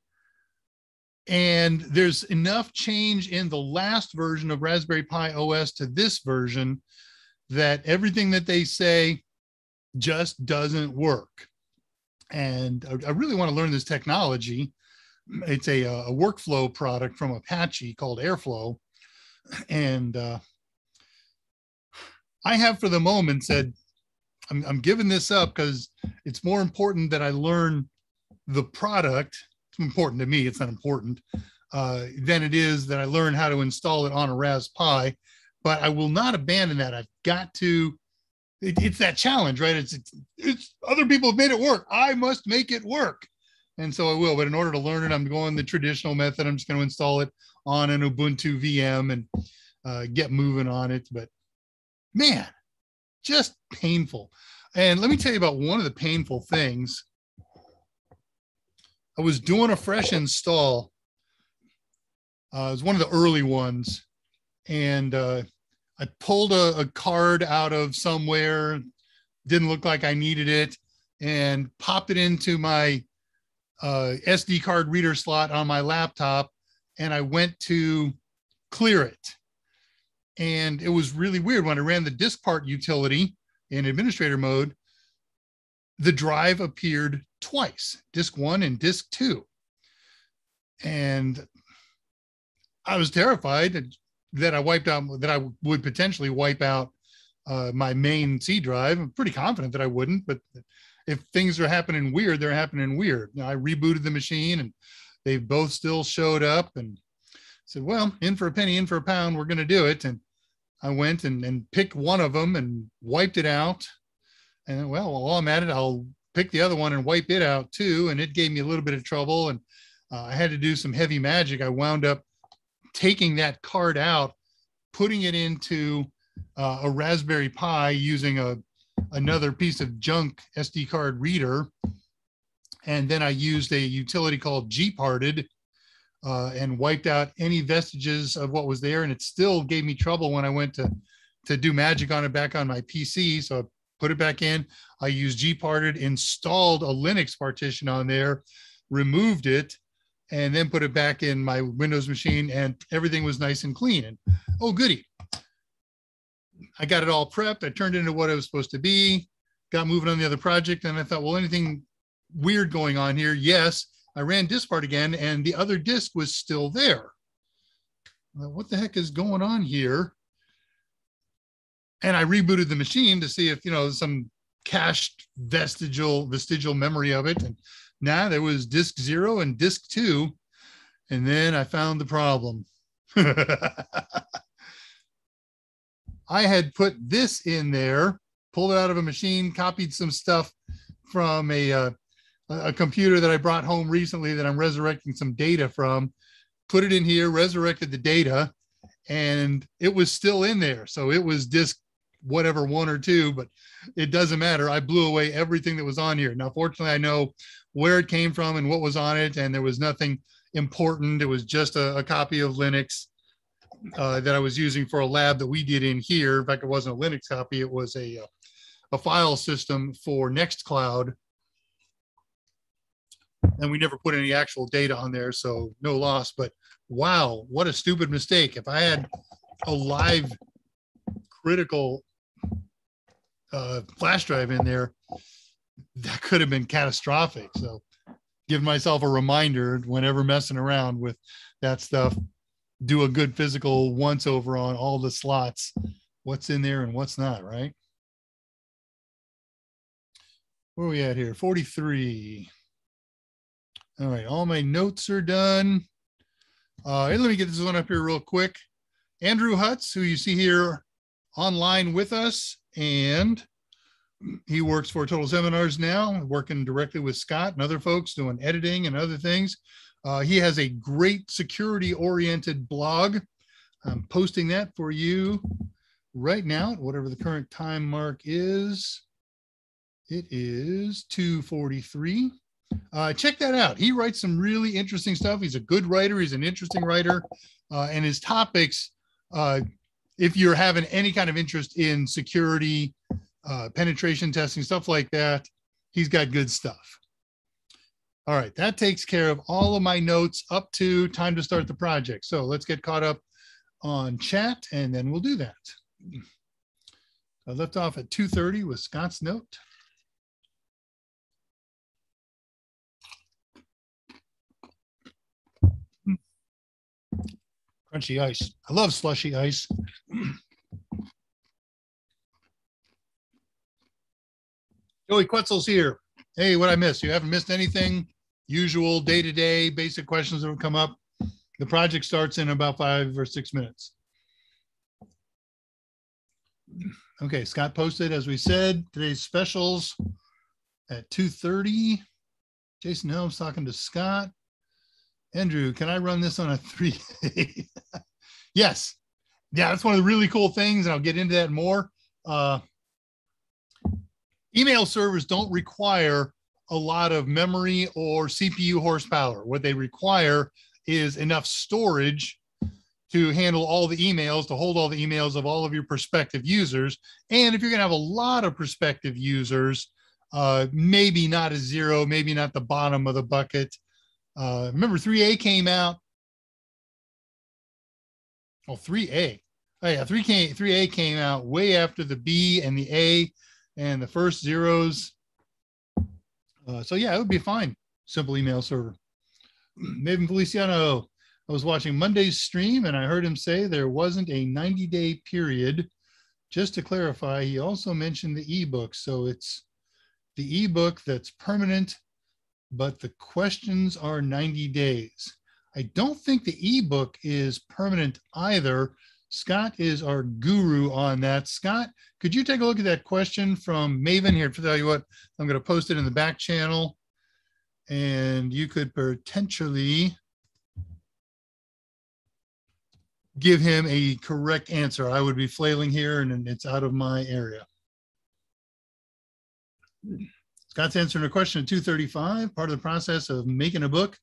and there's enough change in the last version of Raspberry Pi OS to this version that everything that they say just doesn't work. And I, really want to learn this technology it's a, a workflow product from Apache called Airflow. And uh, I have for the moment said, I'm, I'm giving this up because it's more important that I learn the product. It's important to me, it's not important, uh, than it is that I learn how to install it on a Raspberry. But I will not abandon that. I've got to, it, it's that challenge, right? It's, it's, it's other people have made it work. I must make it work. And so I will. But in order to learn it, I'm going the traditional method. I'm just going to install it on an Ubuntu VM and uh, get moving on it. But man, just painful. And let me tell you about one of the painful things. I was doing a fresh install. Uh, it was one of the early ones, and uh, I pulled a, a card out of somewhere. Didn't look like I needed it, and popped it into my uh, SD card reader slot on my laptop and I went to clear it. And it was really weird when I ran the disk part utility in administrator mode, the drive appeared twice, disk one and disk two. And I was terrified that I wiped out, that I would potentially wipe out uh, my main C drive. I'm pretty confident that I wouldn't, but if things are happening weird, they're happening weird. Now, I rebooted the machine and they both still showed up and said, well, in for a penny, in for a pound, we're going to do it. And I went and, and picked one of them and wiped it out. And well, while I'm at it, I'll pick the other one and wipe it out too. And it gave me a little bit of trouble. And uh, I had to do some heavy magic. I wound up taking that card out, putting it into uh, a Raspberry Pi using a another piece of junk SD card reader. And then I used a utility called gparted uh, and wiped out any vestiges of what was there. And it still gave me trouble when I went to, to do magic on it back on my PC. So I put it back in. I used gparted, installed a Linux partition on there, removed it, and then put it back in my Windows machine, and everything was nice and clean. And oh, goody. I got it all prepped. I turned it into what it was supposed to be, got moving on the other project. And I thought, well, anything weird going on here? Yes. I ran disk part again, and the other disk was still there. what the heck is going on here? And I rebooted the machine to see if, you know, some cached vestigial vestigial memory of it. And now nah, there was disk zero and disk two. And then I found the problem. I had put this in there, pulled it out of a machine, copied some stuff from a, uh, a computer that I brought home recently that I'm resurrecting some data from, put it in here, resurrected the data, and it was still in there. So it was disk whatever one or two, but it doesn't matter. I blew away everything that was on here. Now, fortunately, I know where it came from and what was on it, and there was nothing important. It was just a, a copy of Linux uh, that I was using for a lab that we did in here. In fact, it wasn't a Linux copy; it was a uh, a file system for Nextcloud, and we never put any actual data on there, so no loss. But wow, what a stupid mistake! If I had a live critical uh, flash drive in there, that could have been catastrophic. So, give myself a reminder whenever messing around with that stuff do a good physical once over on all the slots, what's in there and what's not, right? Where are we at here? 43. All right, all my notes are done. Uh, let me get this one up here real quick. Andrew Hutz, who you see here online with us, and he works for Total Seminars now, working directly with Scott and other folks doing editing and other things. Uh, he has a great security oriented blog. I'm posting that for you right now, whatever the current time mark is. It is 243. Uh, check that out. He writes some really interesting stuff. He's a good writer. He's an interesting writer. Uh, and his topics, uh, if you're having any kind of interest in security, uh, penetration testing, stuff like that, he's got good stuff. All right, that takes care of all of my notes up to time to start the project. So let's get caught up on chat and then we'll do that. I left off at 2.30 with Scott's note. Crunchy ice. I love slushy ice. Joey Quetzal's here. Hey, what I missed? You haven't missed anything? Usual day to day basic questions that would come up. The project starts in about five or six minutes. Okay, Scott posted, as we said, today's specials at 2.30. Jason Helms talking to Scott. Andrew, can I run this on a three? yes. Yeah, that's one of the really cool things, and I'll get into that more. Uh, email servers don't require a lot of memory or CPU horsepower. What they require is enough storage to handle all the emails, to hold all the emails of all of your prospective users. And if you're going to have a lot of prospective users, uh, maybe not a zero, maybe not the bottom of the bucket. Uh, remember, 3A came out. Oh, 3A. Oh, yeah, 3K, 3A came out way after the B and the A and the first zeros. Uh, so, yeah, it would be fine. Simple email server. Maven Feliciano, I was watching Monday's stream and I heard him say there wasn't a 90 day period. Just to clarify, he also mentioned the ebook. So it's the ebook that's permanent, but the questions are 90 days. I don't think the ebook is permanent either. Scott is our guru on that. Scott, could you take a look at that question from Maven here? To tell you what, I'm going to post it in the back channel, and you could potentially give him a correct answer. I would be flailing here and it's out of my area. Scott's answering a question at 235. Part of the process of making a book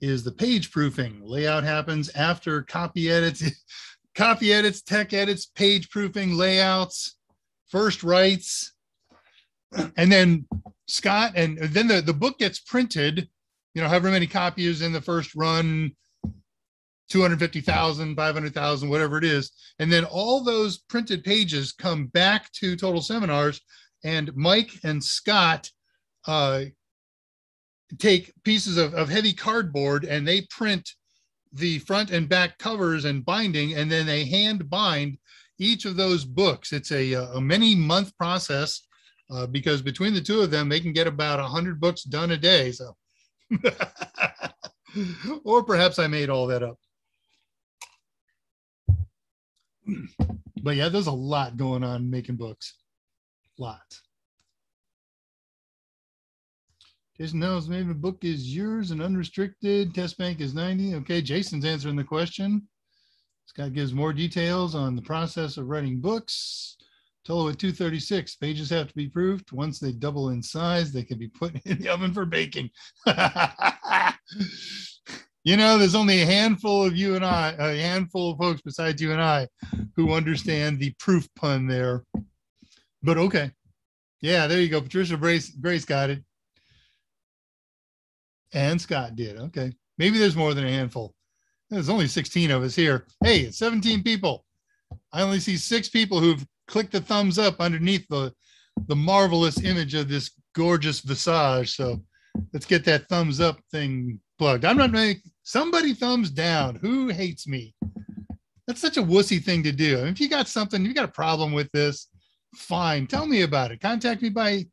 is the page proofing. Layout happens after copy edits, copy edits, tech edits, page proofing, layouts, first Writes. And then Scott, and then the, the book gets printed, you know, however many copies in the first run, 250,000, 500,000, whatever it is. And then all those printed pages come back to Total Seminars, and Mike and Scott uh, take pieces of, of heavy cardboard and they print the front and back covers and binding, and then they hand bind each of those books. It's a, a many month process uh, because between the two of them, they can get about 100 books done a day. So, or perhaps I made all that up. but yeah, there's a lot going on making books. Lot. Jason maybe the book is yours and unrestricted. Test bank is 90. Okay, Jason's answering the question. Scott gives more details on the process of writing books. Tolo at 236, pages have to be proofed. Once they double in size, they can be put in the oven for baking. you know, there's only a handful of you and I, a handful of folks besides you and I, who understand the proof pun there. But okay. Yeah, there you go. Patricia Grace, Grace got it. And Scott did. Okay. Maybe there's more than a handful. There's only 16 of us here. Hey, it's 17 people. I only see six people who've clicked the thumbs up underneath the, the marvelous image of this gorgeous visage. So let's get that thumbs up thing plugged. I'm not making somebody thumbs down. Who hates me? That's such a wussy thing to do. If you got something, you got a problem with this, fine. Tell me about it. Contact me by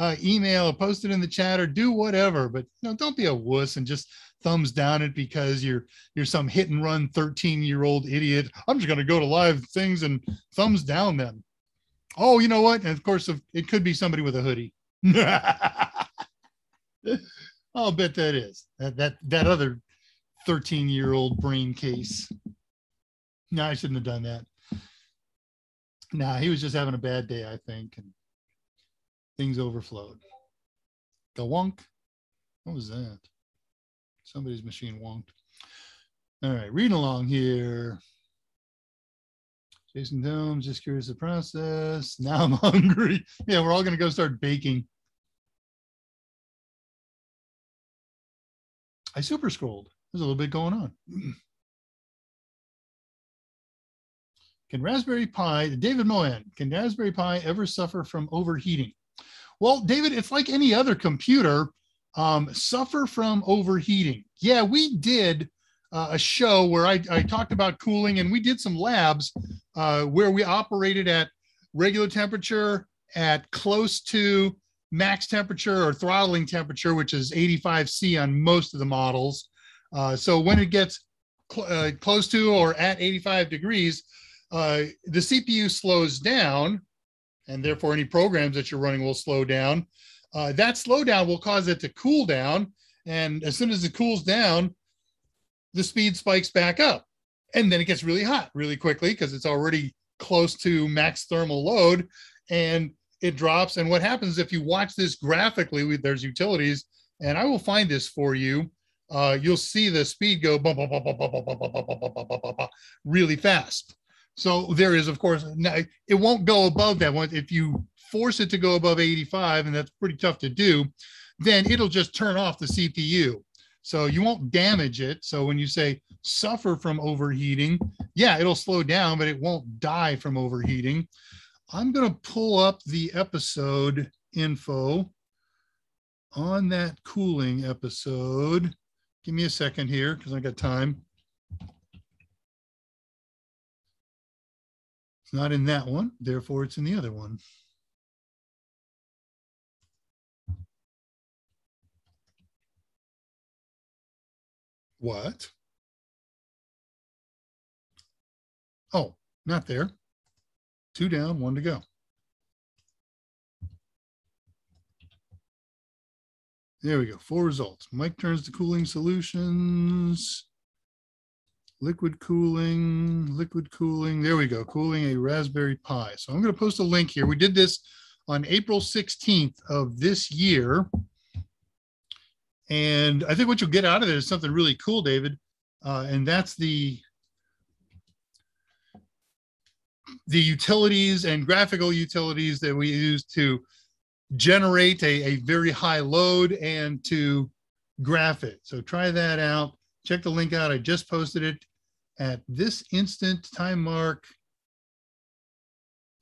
uh, email or post it in the chat or do whatever. But you know, don't be a wuss and just thumbs down it because you're you're some hit and run 13 year old idiot. I'm just gonna go to live things and thumbs down them. Oh, you know what? And of course, it could be somebody with a hoodie. I'll bet that is that that that other 13 year old brain case. No, I shouldn't have done that. Nah, he was just having a bad day, I think, and things overflowed. The wonk. What was that? Somebody's machine wonked. All right, reading along here. Jason Domes, just curious the process. Now I'm hungry. Yeah, we're all going to go start baking. I super scrolled. There's a little bit going on. Can Raspberry Pi, David Moen, can Raspberry Pi ever suffer from overheating? Well, David, it's like any other computer, um, suffer from overheating. Yeah, we did uh, a show where I, I, talked about cooling and we did some labs uh, where we operated at regular temperature, at close to max temperature or throttling temperature, which is 85 C on most of the models. Uh, so when it gets cl uh, close to or at 85 degrees, uh, the CPU slows down, and therefore any programs that you're running will slow down. Uh, that slowdown will cause it to cool down. And as soon as it cools down, the speed spikes back up. And then it gets really hot really quickly because it's already close to max thermal load and it drops. And what happens if you watch this graphically, we, there's utilities, and I will find this for you. Uh, you'll see the speed go really fast. So there is, of course, it won't go above that one. If you force it to go above 85, and that's pretty tough to do, then it'll just turn off the CPU. So you won't damage it. So when you say suffer from overheating, yeah, it'll slow down, but it won't die from overheating. I'm going to pull up the episode info on that cooling episode. Give me a second here because I got time. It's not in that one, therefore it's in the other one. What? Oh, not there. Two down, one to go. There we go. Four results. Mike turns to cooling solutions. Liquid cooling, liquid cooling. There we go. Cooling a Raspberry Pi. So I'm going to post a link here. We did this on April 16th of this year. And I think what you'll get out of it is something really cool, David. Uh, and that's the the utilities and graphical utilities that we use to generate a, a very high load and to graph it. So try that out. Check the link out. I just posted it at this instant time mark.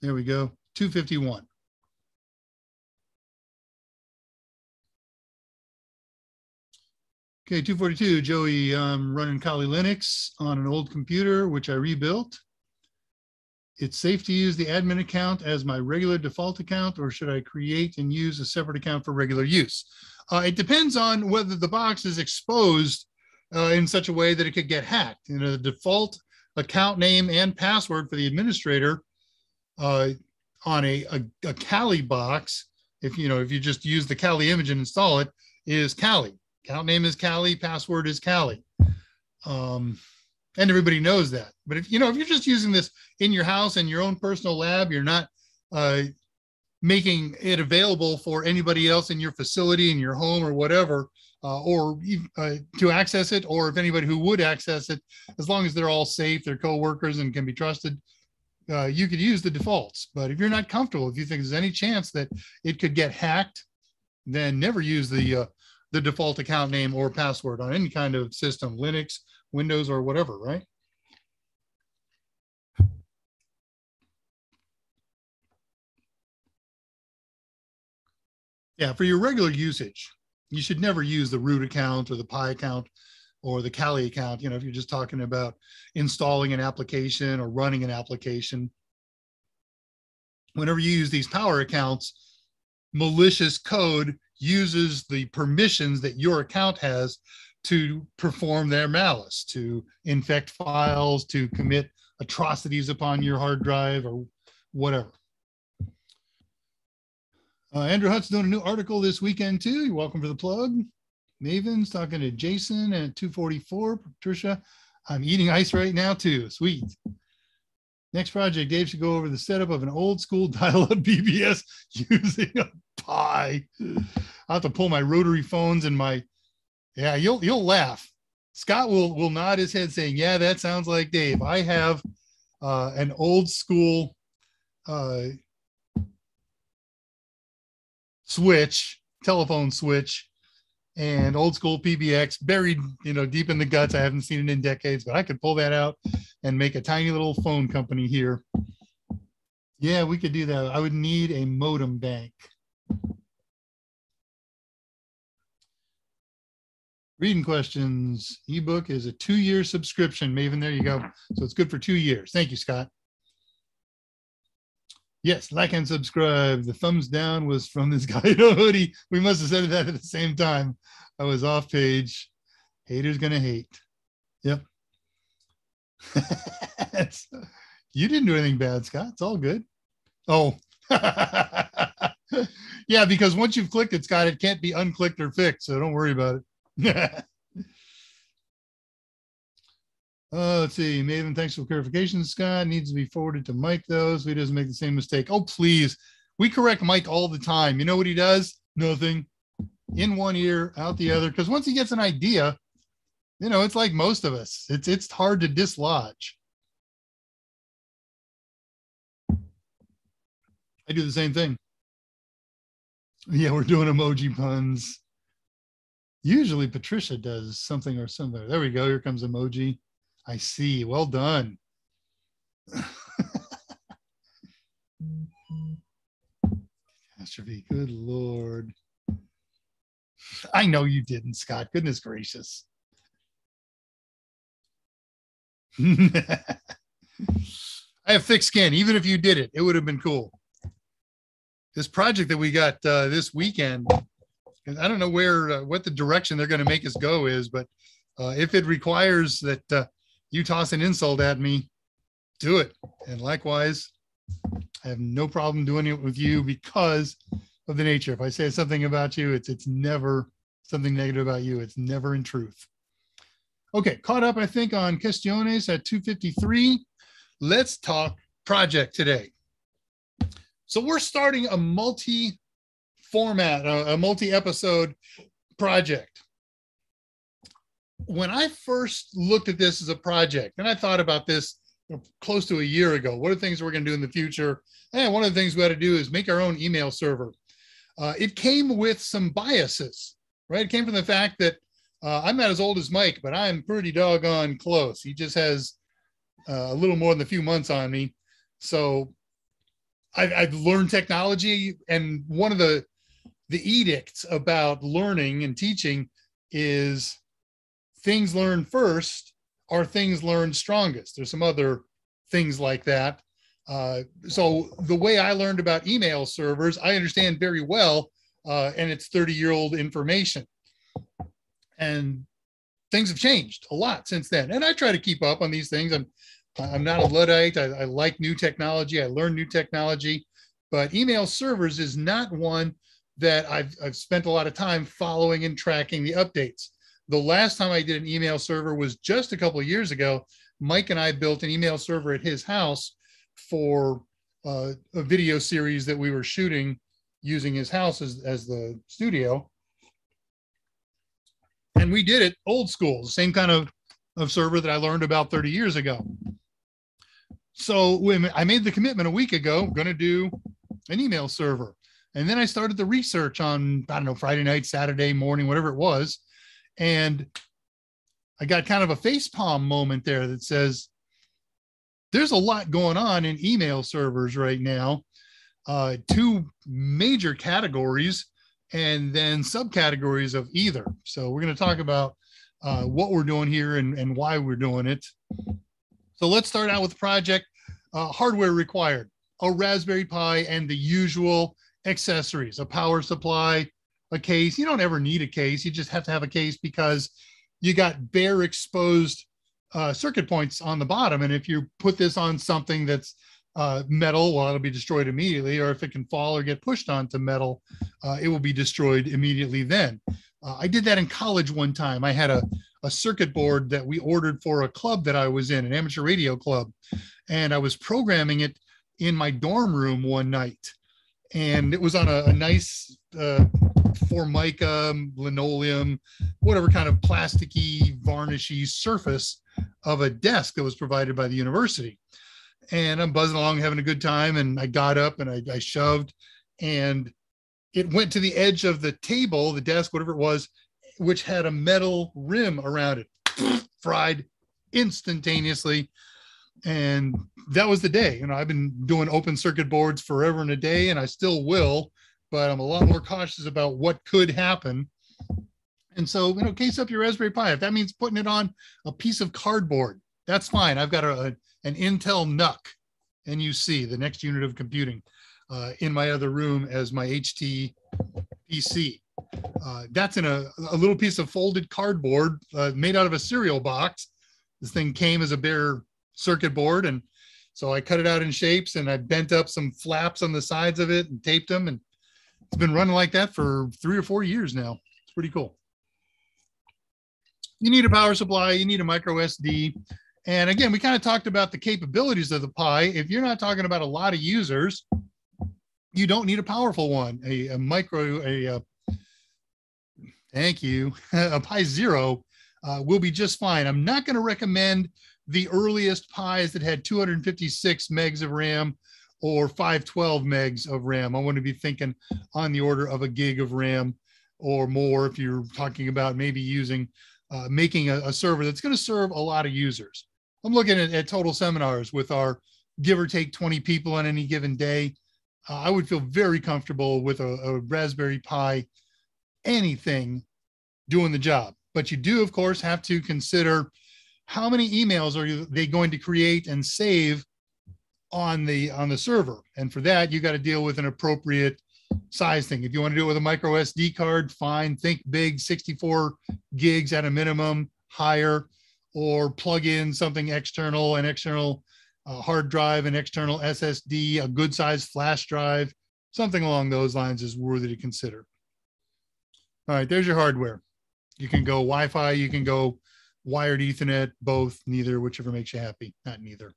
There we go, 251. Okay, 242, Joey, I'm running Kali Linux on an old computer, which I rebuilt it's safe to use the admin account as my regular default account, or should I create and use a separate account for regular use? Uh, it depends on whether the box is exposed uh, in such a way that it could get hacked. You know, the default account name and password for the administrator uh, on a, a, a Kali box, if you know, if you just use the Kali image and install it, is Kali. Account name is Kali, password is Kali. Um, and everybody knows that. But if you know, if you're just using this in your house in your own personal lab, you're not uh, making it available for anybody else in your facility, in your home, or whatever, uh, or uh, to access it, or if anybody who would access it, as long as they're all safe, they're co-workers and can be trusted, uh, you could use the defaults. But if you're not comfortable, if you think there's any chance that it could get hacked, then never use the uh, the default account name or password on any kind of system, Linux, Windows or whatever, right? Yeah, for your regular usage, you should never use the root account or the Pi account or the Kali account. You know, if you're just talking about installing an application or running an application, whenever you use these power accounts, malicious code uses the permissions that your account has to perform their malice, to infect files, to commit atrocities upon your hard drive or whatever. Uh, Andrew Hutt's doing a new article this weekend too. You're welcome for the plug. Maven's talking to Jason at 244. Patricia, I'm eating ice right now too. Sweet. Next project, Dave should go over the setup of an old school dial-up BBS using a Pi. I'll have to pull my rotary phones and my yeah, you'll you'll laugh. Scott will will nod his head saying, "Yeah, that sounds like Dave." I have uh, an old school uh, switch, telephone switch, and old school PBX buried, you know, deep in the guts. I haven't seen it in decades, but I could pull that out and make a tiny little phone company here. Yeah, we could do that. I would need a modem bank. reading questions ebook is a two-year subscription maven there you go so it's good for two years thank you scott yes like and subscribe. The thumbs down was from this guy in a hoodie. We must have said that at the same time. I was off page. Haters gonna hate. Yep. You didn't do anything bad scott. It's all good. Oh. Yeah, because once you've clicked it, Scott, it can't be unclicked or fixed. So don't worry about it. Uh, let's see. Maven, thanks for clarification, Scott. Needs to be forwarded to Mike, though, so he doesn't make the same mistake. Oh, please. We correct Mike all the time. You know what he does? Nothing. In one ear, out the other. Because once he gets an idea, you know, it's like most of us. It's it's hard to dislodge. I do the same thing. Yeah, we're doing emoji puns. Usually Patricia does something or similar. There we go. Here comes emoji. I see. Well done. Catastrophe. Good Lord. I know you didn't, Scott. Goodness gracious. I have thick skin. Even if you did it, it would have been cool. This project that we got uh, this weekend, I don't know where, uh, what the direction they're going to make us go is, but uh, if it requires that uh, you toss an insult at me, do it. And likewise, I have no problem doing it with you because of the nature. If I say something about you, it's it's never something negative about you. It's never in truth. Okay, caught up, I think, on questiones at 253. Let's talk project today. So we're starting a multi format, a, a multi episode project when I first looked at this as a project, and I thought about this close to a year ago, what are things we're going to do in the future? And one of the things we had to do is make our own email server. Uh, it came with some biases, right? It came from the fact that uh, I'm not as old as Mike, but I'm pretty doggone close. He just has uh, a little more than a few months on me. So I've, I've learned technology, and one of the the edicts about learning and teaching is things learned first are things learned strongest. There's some other things like that. Uh, so the way I learned about email servers, I understand very well, uh, and it's 30 year old information. And things have changed a lot since then. And I try to keep up on these things. I'm I'm not a Luddite. I, I like new technology. I learn new technology, but email servers is not one that I've, I've spent a lot of time following and tracking the updates the last time I did an email server was just a couple of years ago. Mike and I built an email server at his house for uh, a video series that we were shooting using his house as, as the studio. And we did it old school, same kind of, of server that I learned about 30 years ago. So when I made the commitment a week ago, going to do an email server. And then I started the research on, I don't know, Friday night, Saturday morning, whatever it was and I got kind of a face palm moment there that says, there's a lot going on in email servers right now. Uh, two major categories and then subcategories of either. So we're going to talk about uh, what we're doing here and, and why we're doing it. So let's start out with project. Uh, hardware required, a Raspberry Pi and the usual accessories, a power supply, a case. You don't ever need a case. You just have to have a case because you got bare exposed uh, circuit points on the bottom. And if you put this on something that's uh, metal, well, it'll be destroyed immediately. Or if it can fall or get pushed onto metal, uh, it will be destroyed immediately then. Uh, I did that in college one time. I had a, a circuit board that we ordered for a club that I was in, an amateur radio club. And I was programming it in my dorm room one night. And it was on a, a nice uh, formica, linoleum, whatever kind of plasticky, varnishy surface of a desk that was provided by the university. And I'm buzzing along, having a good time. And I got up and I, I shoved, and it went to the edge of the table, the desk, whatever it was, which had a metal rim around it, fried instantaneously. And that was the day. You know, I've been doing open circuit boards forever and a day, and I still will but I'm a lot more cautious about what could happen. And so, you know, case up your Raspberry Pi. If that means putting it on a piece of cardboard, that's fine. I've got a, a an Intel NUC, NUC, the next unit of computing, uh, in my other room as my HT PC. Uh, that's in a, a little piece of folded cardboard uh, made out of a cereal box. This thing came as a bare circuit board. And so I cut it out in shapes and I bent up some flaps on the sides of it and taped them and it's been running like that for three or four years now. It's pretty cool. You need a power supply, you need a micro SD. And again, we kind of talked about the capabilities of the Pi. If you're not talking about a lot of users, you don't need a powerful one. A, a micro, a, a, thank you, a Pi Zero uh, will be just fine. I'm not going to recommend the earliest Pis that had 256 megs of RAM or 512 megs of RAM. I want to be thinking on the order of a gig of RAM or more if you're talking about maybe using, uh, making a, a, server that's going to serve a lot of users. I'm looking at, at, total seminars with our give or take 20 people on any given day. Uh, I would feel very comfortable with a, a Raspberry Pi, anything doing the job. But you do, of course, have to consider how many emails are they going to create and save on the on the server. And for that you got to deal with an appropriate size thing. If you want to do it with a micro sd card fine. Think big 64 gigs at a minimum higher. Or plug in something external an external uh, hard drive an external ssd a good size flash drive. Something along those lines is worthy to consider. All right there's your hardware. You can go wi-fi you can go wired ethernet both. Neither whichever makes you happy. Not neither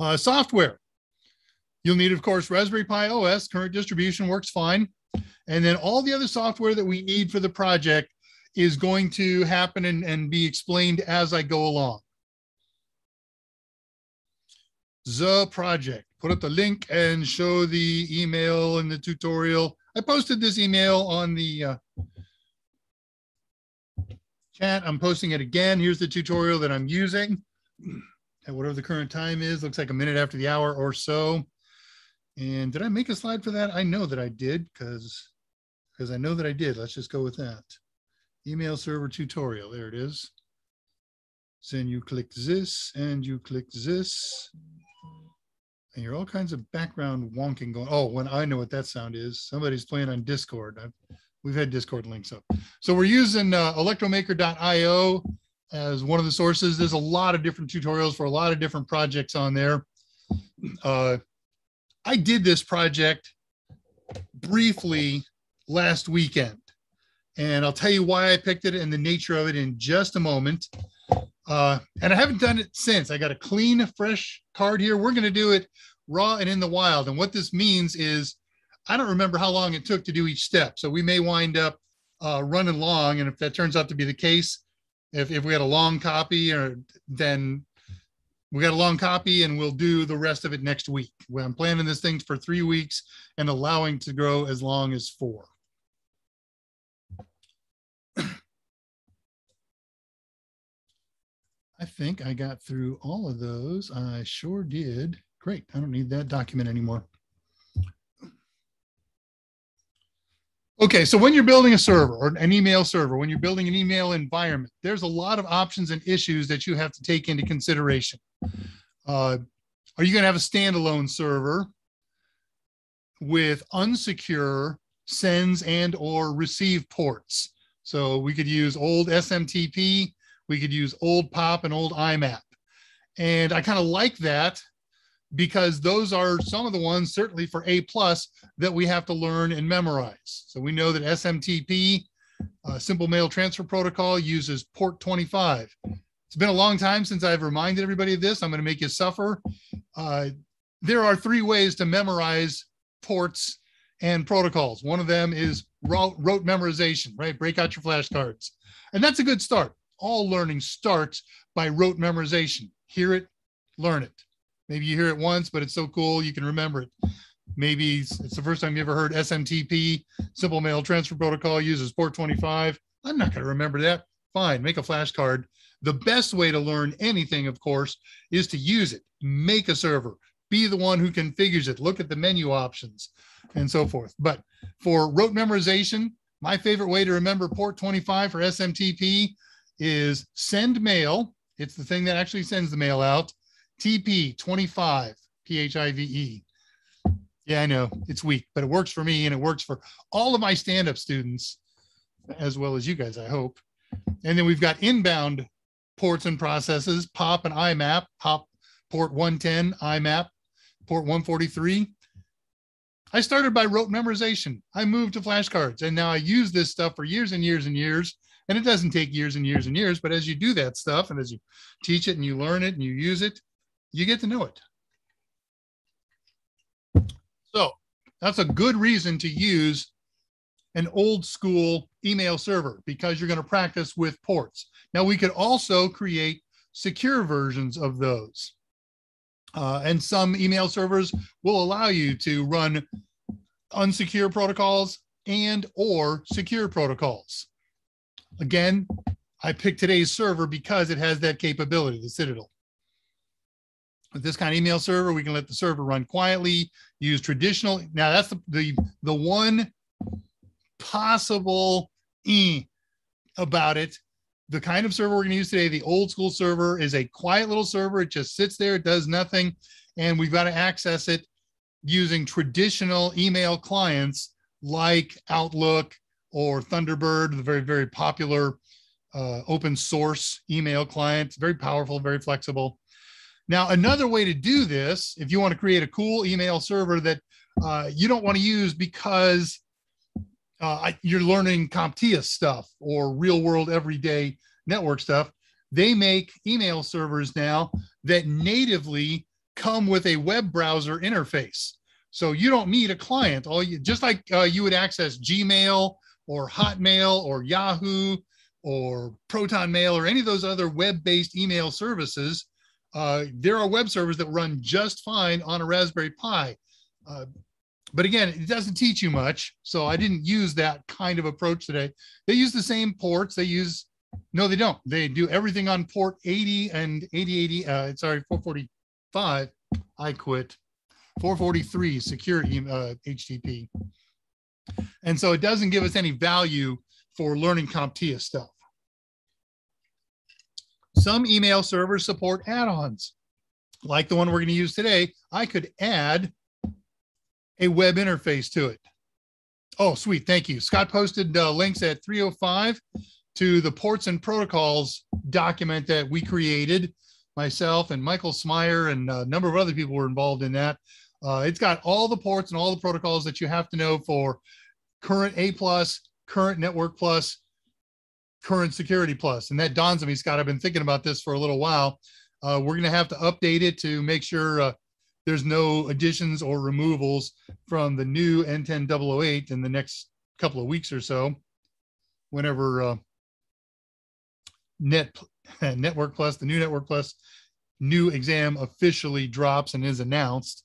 uh, software. You'll need, of course, Raspberry Pi OS. Current distribution works fine. And then all the other software that we need for the project is going to happen and, and be explained as I go along. The project. Put up the link and show the email in the tutorial. I posted this email on the uh, chat. I'm posting it again. Here's the tutorial that I'm using at whatever the current time is. Looks like a minute after the hour or so. And did I make a slide for that? I know that I did because because I know that I did. Let's just go with that. Email server tutorial. There it is. Then you click this and you click this. And you're all kinds of background wonking going. Oh, when I know what that sound is. Somebody's playing on Discord. I've, we've had Discord links up. So we're using uh, electromaker.io as one of the sources. There's a lot of different tutorials for a lot of different projects on there. Uh, I did this project briefly last weekend, and I'll tell you why I picked it and the nature of it in just a moment. Uh, and I haven't done it since. I got a clean, fresh card here. We're going to do it raw and in the wild. And what this means is I don't remember how long it took to do each step. So we may wind up uh, running long. And if that turns out to be the case, if, if we had a long copy or then we got a long copy and we'll do the rest of it next week. I'm planning this thing for three weeks and allowing to grow as long as four. I think I got through all of those. I sure did. Great. I don't need that document anymore. Okay, so when you're building a server or an email server, when you're building an email environment, there's a lot of options and issues that you have to take into consideration. Uh, are you going to have a standalone server with unsecure sends and or receive ports? So we could use old SMTP, we could use old POP and old IMAP. And I kind of like that because those are some of the ones certainly for A plus that we have to learn and memorize. So we know that SMTP, uh, Simple Mail Transfer Protocol, uses port 25. It's been a long time since I've reminded everybody of this. I'm going to make you suffer. Uh, there are three ways to memorize ports and protocols. One of them is rote, rote memorization, right? Break out your flashcards. And that's a good start. All learning starts by rote memorization. Hear it, learn it. Maybe you hear it once, but it's so cool you can remember it. Maybe it's the first time you ever heard SMTP, Simple Mail Transfer Protocol uses port 25. I'm not going to remember that. Fine, make a flashcard. The best way to learn anything, of course, is to use it. Make a server. Be the one who configures it. Look at the menu options and so forth. But for rote memorization, my favorite way to remember port 25 for SMTP is send mail. It's the thing that actually sends the mail out TP 25, P H I V E. Yeah, I know it's weak, but it works for me and it works for all of my stand up students as well as you guys, I hope. And then we've got inbound ports and processes, POP and IMAP, POP port 110, IMAP port 143. I started by rote memorization. I moved to flashcards and now I use this stuff for years and years and years. And it doesn't take years and years and years, but as you do that stuff and as you teach it and you learn it and you use it, you get to know it. So that's a good reason to use an old school email server because you're going to practice with ports. Now we could also create secure versions of those. Uh, and some email servers will allow you to run unsecure protocols and or secure protocols. Again, I picked today's server because it has that capability, the Citadel. With this kind of email server, we can let the server run quietly, use traditional. Now that's the, the, the one possible e about it the kind of server we're going to use today, the old school server, is a quiet little server. It just sits there, it does nothing, and we've got to access it using traditional email clients like Outlook or Thunderbird, the very, very popular uh, open source email client. Very powerful, very flexible. Now, another way to do this, if you want to create a cool email server that uh, you don't want to use because uh, you're learning CompTIA stuff or real world everyday network stuff. They make email servers now that natively come with a web browser interface. So you don't need a client. All you just like uh, you would access Gmail or Hotmail or Yahoo or Proton Mail or any of those other web-based email services. Uh, there are web servers that run just fine on a Raspberry Pi. Uh, but again, it doesn't teach you much. So I didn't use that kind of approach today. They use the same ports. They use, no, they don't. They do everything on port 80 and 8080. Uh, sorry, 445. I quit. 443 secure uh, HTTP. And so it doesn't give us any value for learning CompTIA stuff. Some email servers support add-ons. Like the one we're going to use today, I could add a web interface to it. Oh, sweet. Thank you. Scott posted uh, links at 305 to the ports and protocols document that we created. Myself and Michael Meyers and a number of other people were involved in that. Uh, it's got all the ports and all the protocols that you have to know for current A plus, current network plus, current security plus. And that dawns on me, Scott. I've been thinking about this for a little while. Uh, we're going to have to update it to make sure uh, there's no additions or removals from the new N10008 in the next couple of weeks or so, whenever uh, Net Network Plus, the new Network Plus new exam officially drops and is announced.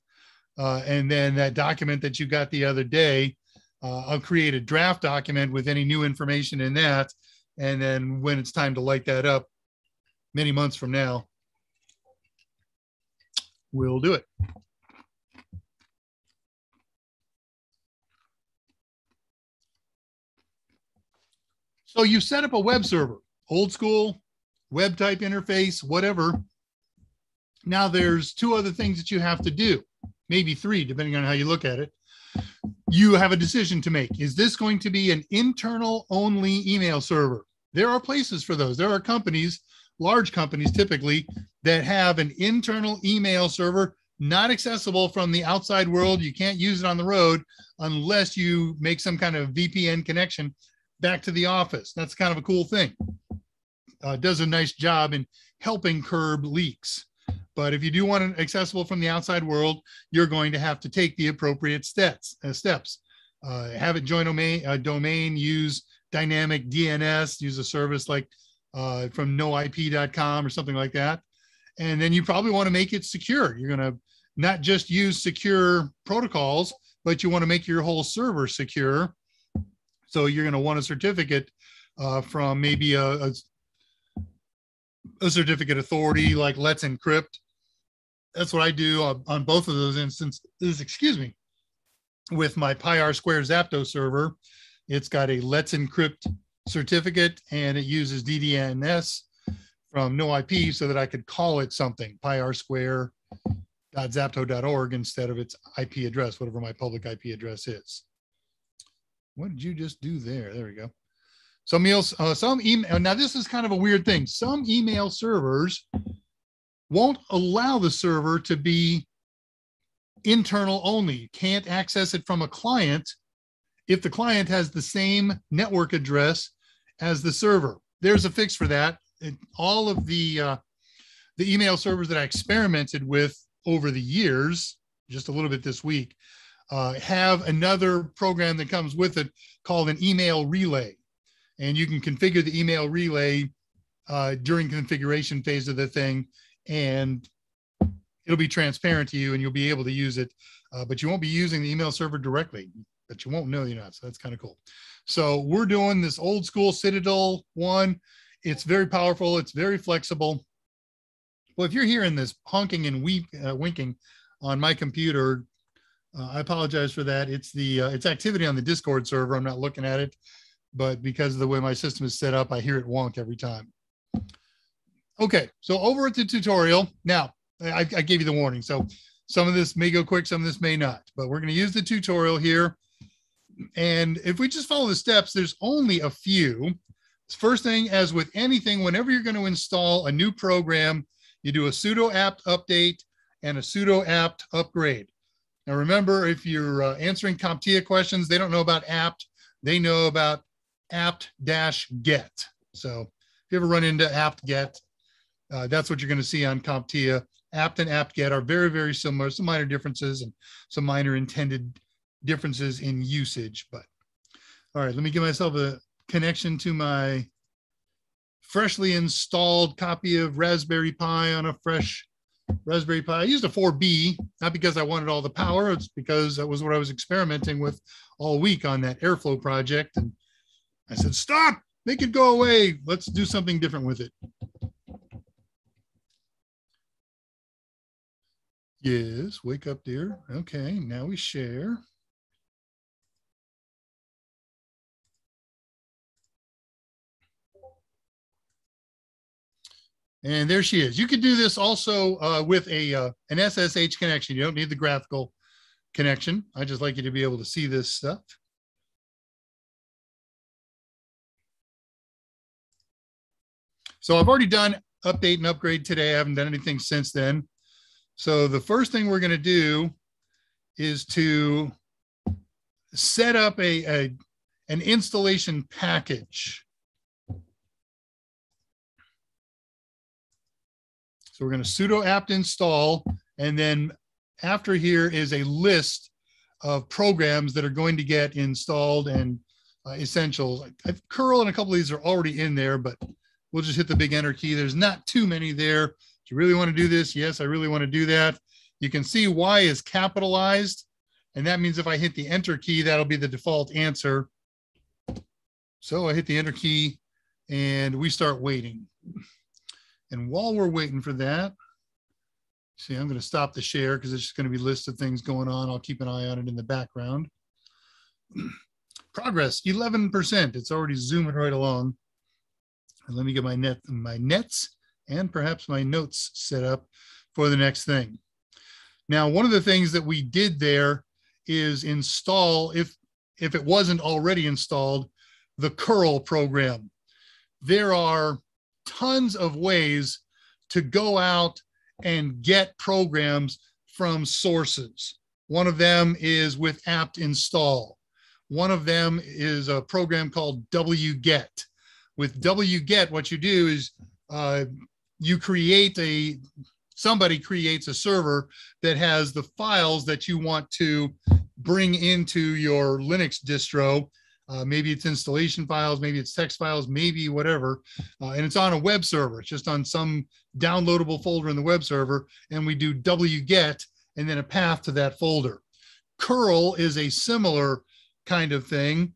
Uh, and then that document that you got the other day, uh, I'll create a draft document with any new information in that. And then when it's time to light that up many months from now, we'll do it. So you set up a web server, old school, web type interface, whatever. Now there's two other things that you have to do, maybe three, depending on how you look at it. You have a decision to make. Is this going to be an internal only email server? There are places for those. There are companies, large companies typically, that have an internal email server not accessible from the outside world. You can't use it on the road unless you make some kind of VPN connection back to the office. That's kind of a cool thing. Uh, does a nice job in helping curb leaks. But if you do want it accessible from the outside world, you're going to have to take the appropriate steps. Uh, steps. Uh, have it join domain, uh, domain, use dynamic DNS, use a service like uh, from noip.com or something like that. And then you probably want to make it secure. You're going to not just use secure protocols, but you want to make your whole server secure. So you're going to want a certificate uh, from maybe a, a, a, certificate authority like Let's Encrypt. That's what I do on, on both of those instances. Excuse me. With my PyR Square Zapto server, it's got a Let's Encrypt certificate and it uses DDNS from NoIP so that I could call it something, PyR Square zapto.org instead of its IP address, whatever my public IP address is. What did you just do there? There we go. Some emails, uh, some email. Now this is kind of a weird thing. Some email servers won't allow the server to be internal only. Can't access it from a client if the client has the same network address as the server. There's a fix for that. It, all of the uh, the email servers that I experimented with over the years, just a little bit this week, uh, have another program that comes with it called an email relay. And you can configure the email relay uh, during configuration phase of the thing, and it'll be transparent to you and you'll be able to use it. Uh, but you won't be using the email server directly, but you won't know you're not. So that's kind of cool. So we're doing this old school Citadel one. It's very powerful. It's very flexible. Well, if you're hearing this honking and weep, uh, winking on my computer, uh, I apologize for that. It's the uh, it's activity on the Discord server. I'm not looking at it, but because of the way my system is set up, I hear it wonk every time. Okay, so over at the tutorial now, I, I gave you the warning. So some of this may go quick, some of this may not, but we're going to use the tutorial here. And if we just follow the steps, there's only a few. First thing, as with anything, whenever you're going to install a new program, you do a sudo apt update and a sudo apt upgrade. Now, remember, if you're uh, answering CompTIA questions, they don't know about apt, they know about apt-get. So if you ever run into apt-get, uh, that's what you're going to see on CompTIA. apt and apt-get are very, very similar, some minor differences and some minor intended differences in usage. But all right, let me give myself a connection to my freshly installed copy of Raspberry Pi on a fresh Raspberry Pi. I used a 4B, not because I wanted all the power, it's because that was what I was experimenting with all week on that Airflow project. And I said, stop, make it go away. Let's do something different with it. Yes, wake up, dear. Okay, now we share. And there she is. You could do this also uh, with a uh, an SSH connection. You don't need the graphical connection. I just like you to be able to see this stuff. So I've already done update and upgrade today. I haven't done anything since then. So the first thing we're going to do is to set up a, a an installation package. So we're going to sudo apt install, and then after here is a list of programs that are going to get installed and uh, essentials. curl and a couple of these are already in there, but we'll just hit the big enter key. There's not too many there. Do you really want to do this? Yes, I really want to do that. You can see Y is capitalized, and that means if I hit the enter key, that'll be the default answer. So I hit the enter key and we start waiting. And while we're waiting for that, see, I'm going to stop the share because it's just going to be list of things going on. I'll keep an eye on it in the background. Progress, 11%. It's already zooming right along. And let me get my net, my nets and perhaps my notes set up for the next thing. Now, one of the things that we did there is install, if, if it wasn't already installed, the curl program. There are tons of ways to go out and get programs from sources. One of them is with apt install. One of them is a program called wget. With wget, what you do is uh, you create a, somebody creates a server that has the files that you want to bring into your Linux distro uh, maybe it's installation files, maybe it's text files, maybe whatever. Uh, and it's on a web server. It's just on some downloadable folder in the web server. And we do wget and then a path to that folder. Curl is a similar kind of thing.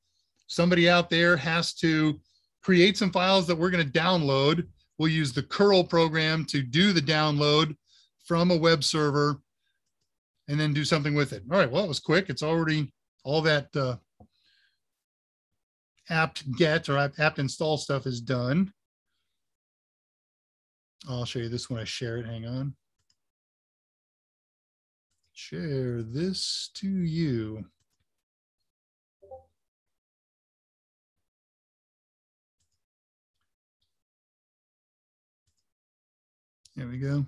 Somebody out there has to create some files that we're going to download. We'll use the curl program to do the download from a web server and then do something with it. All right, well, it was quick. It's already all that uh, apt get or apt install stuff is done. I'll show you this when I share it. Hang on. Share this to you. There we go.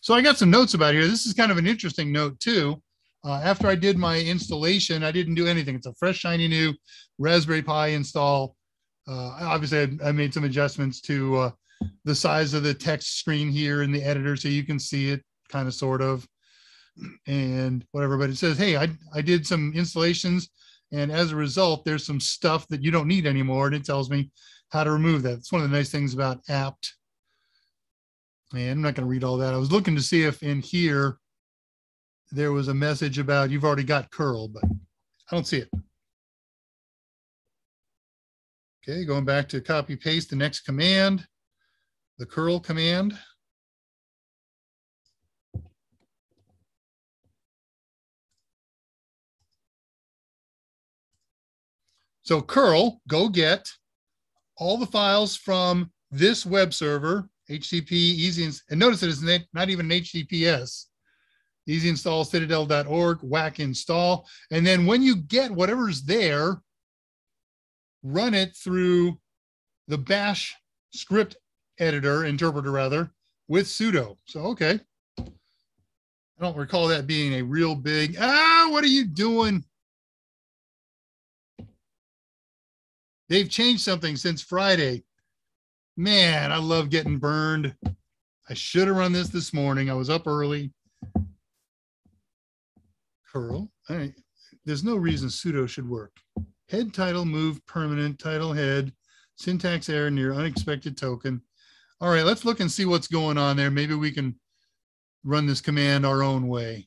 So I got some notes about here. This is kind of an interesting note too. Uh, after I did my installation, I didn't do anything. It's a fresh, shiny new Raspberry Pi install. Uh, obviously, I, I, made some adjustments to uh, the size of the text screen here in the editor so you can see it kind of sort of and whatever. But it says, hey, I, I did some installations and as a result, there's some stuff that you don't need anymore. And it tells me how to remove that. It's one of the nice things about apt. And I'm not going to read all that. I was looking to see if in here there was a message about you've already got curl, but I don't see it. Okay, going back to copy paste the next command, the curl command. So curl, go get all the files from this web server, HTTP, easy, and notice it is not even HTTPS. Easy install citadel.org, whack install. And then when you get whatever's there, run it through the bash script editor, interpreter rather, with sudo. So, okay. I don't recall that being a real big, ah, what are you doing? They've changed something since Friday. Man, I love getting burned. I should have run this this morning. I was up early. Curl. All right. There's no reason sudo should work. Head title move permanent title head syntax error near unexpected token. All right, let's look and see what's going on there. Maybe we can run this command our own way.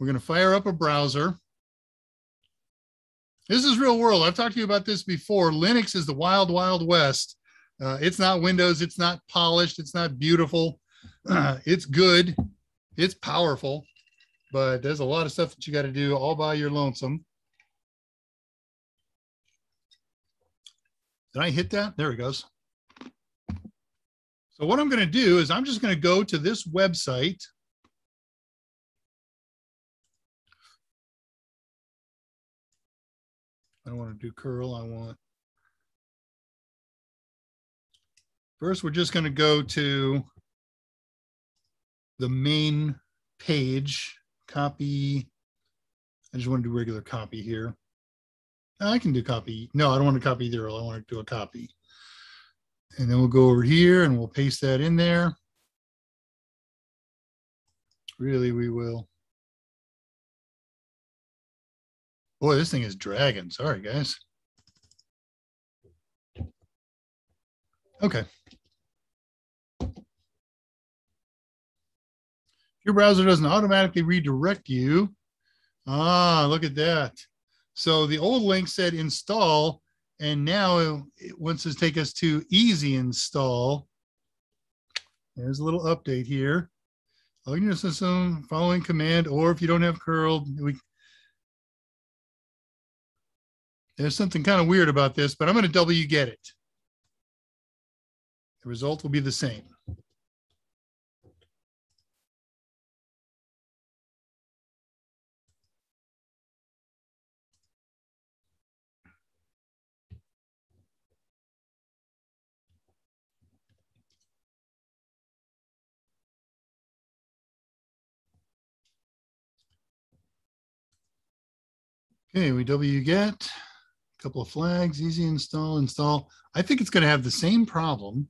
We're going to fire up a browser. This is real world. I've talked to you about this before. Linux is the wild, wild west. Uh, it's not Windows. It's not polished. It's not beautiful. Uh, it's good. It's powerful, but there's a lot of stuff that you got to do all by your lonesome. Did I hit that? There it goes. So what I'm going to do is I'm just going to go to this website I don't want to do curl. I want. First, we're just going to go to the main page, copy. I just want to do regular copy here. I can do copy. No, I don't want to copy either. I want to do a copy. And then we'll go over here and we'll paste that in there. Really, we will. Boy, this thing is dragging. Sorry, guys. Okay. Your browser doesn't automatically redirect you. Ah, look at that. So the old link said install, and now it wants to take us to easy install. There's a little update here. Log your system, following command, or if you don't have curl, we There's something kind of weird about this, but I'm going to W get it. The result will be the same. Okay, we wget couple of flags, easy install, install. I think it's going to have the same problem.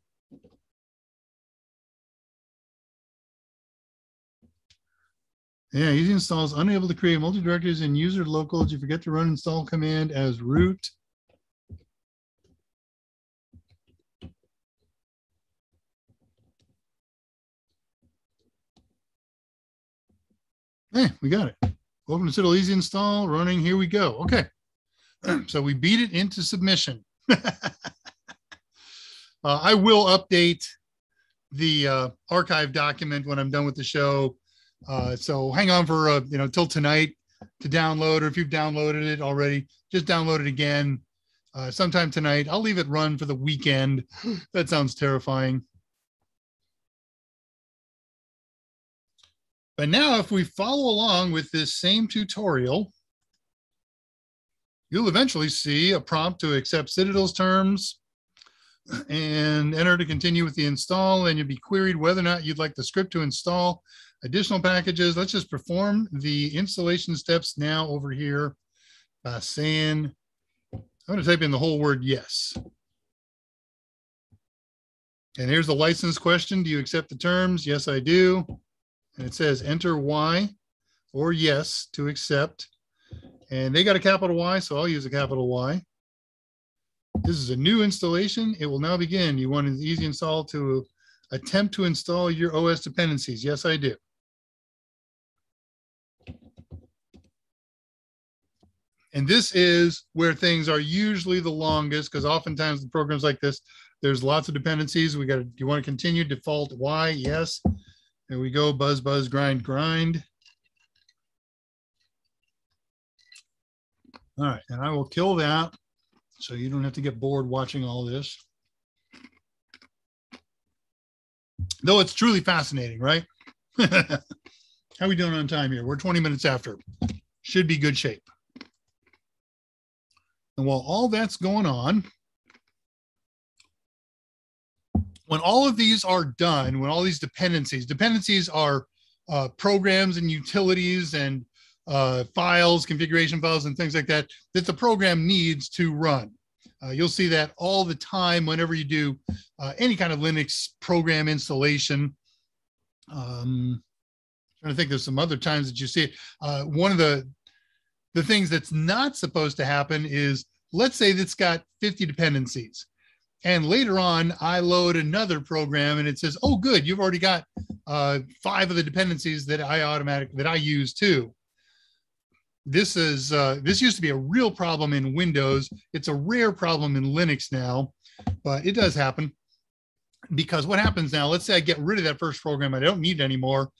Yeah, easy install is unable to create multi-directories in user locals. You forget to run install command as root. Hey, we got it. To Citadel Easy Install running. Here we go. Okay. so we beat it into submission. uh, I will update the uh, archive document when I'm done with the show. Uh, so hang on for uh, you know till tonight to download, or if you've downloaded it already, just download it again uh, sometime tonight. I'll leave it run for the weekend. that sounds terrifying. But now, if we follow along with this same tutorial, you'll eventually see a prompt to accept Citadel's terms and enter to continue with the install and you'll be queried whether or not you'd like the script to install additional packages. Let's just perform the installation steps now over here by saying, I'm going to type in the whole word yes. And here's the license question. Do you accept the terms? Yes, I do. And it says enter Y or yes to accept. And they got a capital Y, so I'll use a capital Y. This is a new installation. It will now begin. You want an easy install to attempt to install your OS dependencies. Yes, I do. And this is where things are usually the longest because oftentimes the programs like this, there's lots of dependencies. We got to, do you want to continue default Y? Yes. There we go. Buzz, buzz, grind, grind. All right. And I will kill that so you don't have to get bored watching all this. Though it's truly fascinating, right? How are we doing on time here? We're 20 minutes after. Should be good shape. And while all that's going on, when all of these are done, when all these dependencies, dependencies are uh, programs and utilities and uh, files, configuration files, and things like that, that the program needs to run. Uh, you'll see that all the time whenever you do uh, any kind of Linux program installation. Um, trying to think there's some other times that you see it. Uh, one of the the things that's not supposed to happen is let's say that's got 50 dependencies. And later on, I load another program and it says, oh, good, you've already got uh, five of the dependencies that I automatic that I use too. This is uh, this used to be a real problem in Windows. It's a rare problem in Linux now, but it does happen because what happens now, let's say I get rid of that first program, I don't need anymore.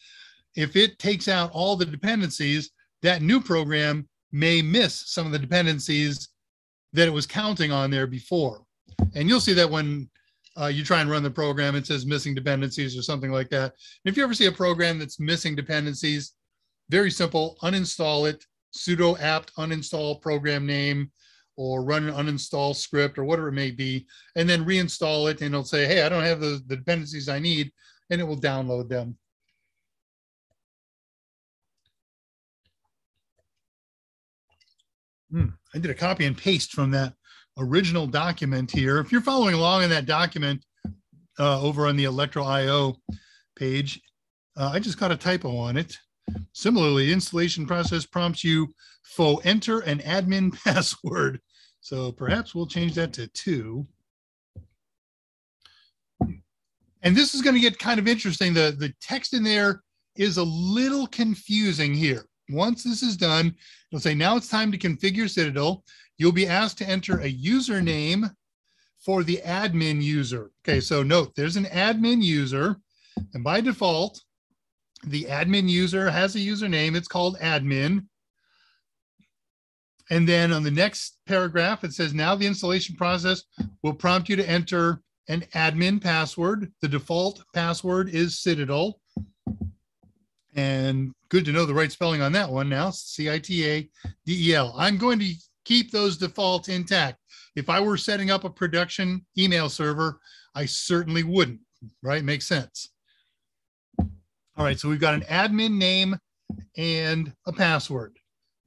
If it takes out all the dependencies, that new program may miss some of the dependencies that it was counting on there before. And you'll see that when uh, you try and run the program, it says missing dependencies or something like that. If you ever see a program that's missing dependencies, very simple, uninstall it, sudo apt uninstall program name, or run an uninstall script or whatever it may be, and then reinstall it and it'll say, hey, I don't have the, the dependencies I need, and it will download them. Hmm. I did a copy and paste from that original document here. If you're following along in that document uh, over on the Electro IO page, uh, I just got a typo on it. Similarly, installation process prompts you for enter an admin password. So perhaps we'll change that to two. And this is going to get kind of interesting. The, the text in there is a little confusing here. Once this is done, it'll say, now it's time to configure Citadel. You'll be asked to enter a username for the admin user. Okay, so note there's an admin user, and by default, the admin user has a username. It's called admin. And then on the next paragraph, it says now the installation process will prompt you to enter an admin password. The default password is Citadel. And good to know the right spelling on that one now, C-I-T-A-D-E-L. I'm going to keep those defaults intact. If I were setting up a production email server, I certainly wouldn't, right? Makes sense. All right, so we've got an admin name and a password.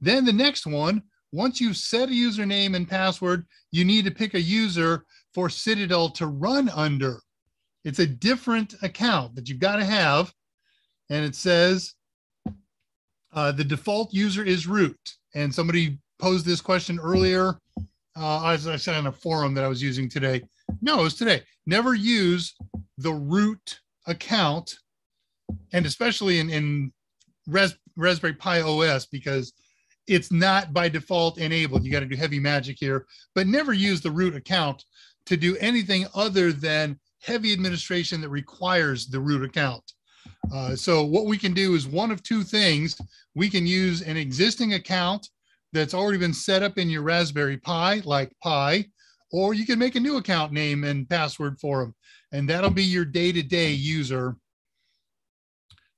Then the next one, once you've set a username and password, you need to pick a user for Citadel to run under. It's a different account that you've got to have and it says uh, the default user is root. And somebody posed this question earlier, uh, as I said on a forum that I was using today. No, it was today. Never use the root account, and especially in, in Res, Raspberry Pi OS because it's not by default enabled. You got to do heavy magic here, but never use the root account to do anything other than heavy administration that requires the root account. Uh, so what we can do is one of two things. We can use an existing account that's already been set up in your Raspberry Pi, like Pi, or you can make a new account name and password for them. And that'll be your day-to-day user.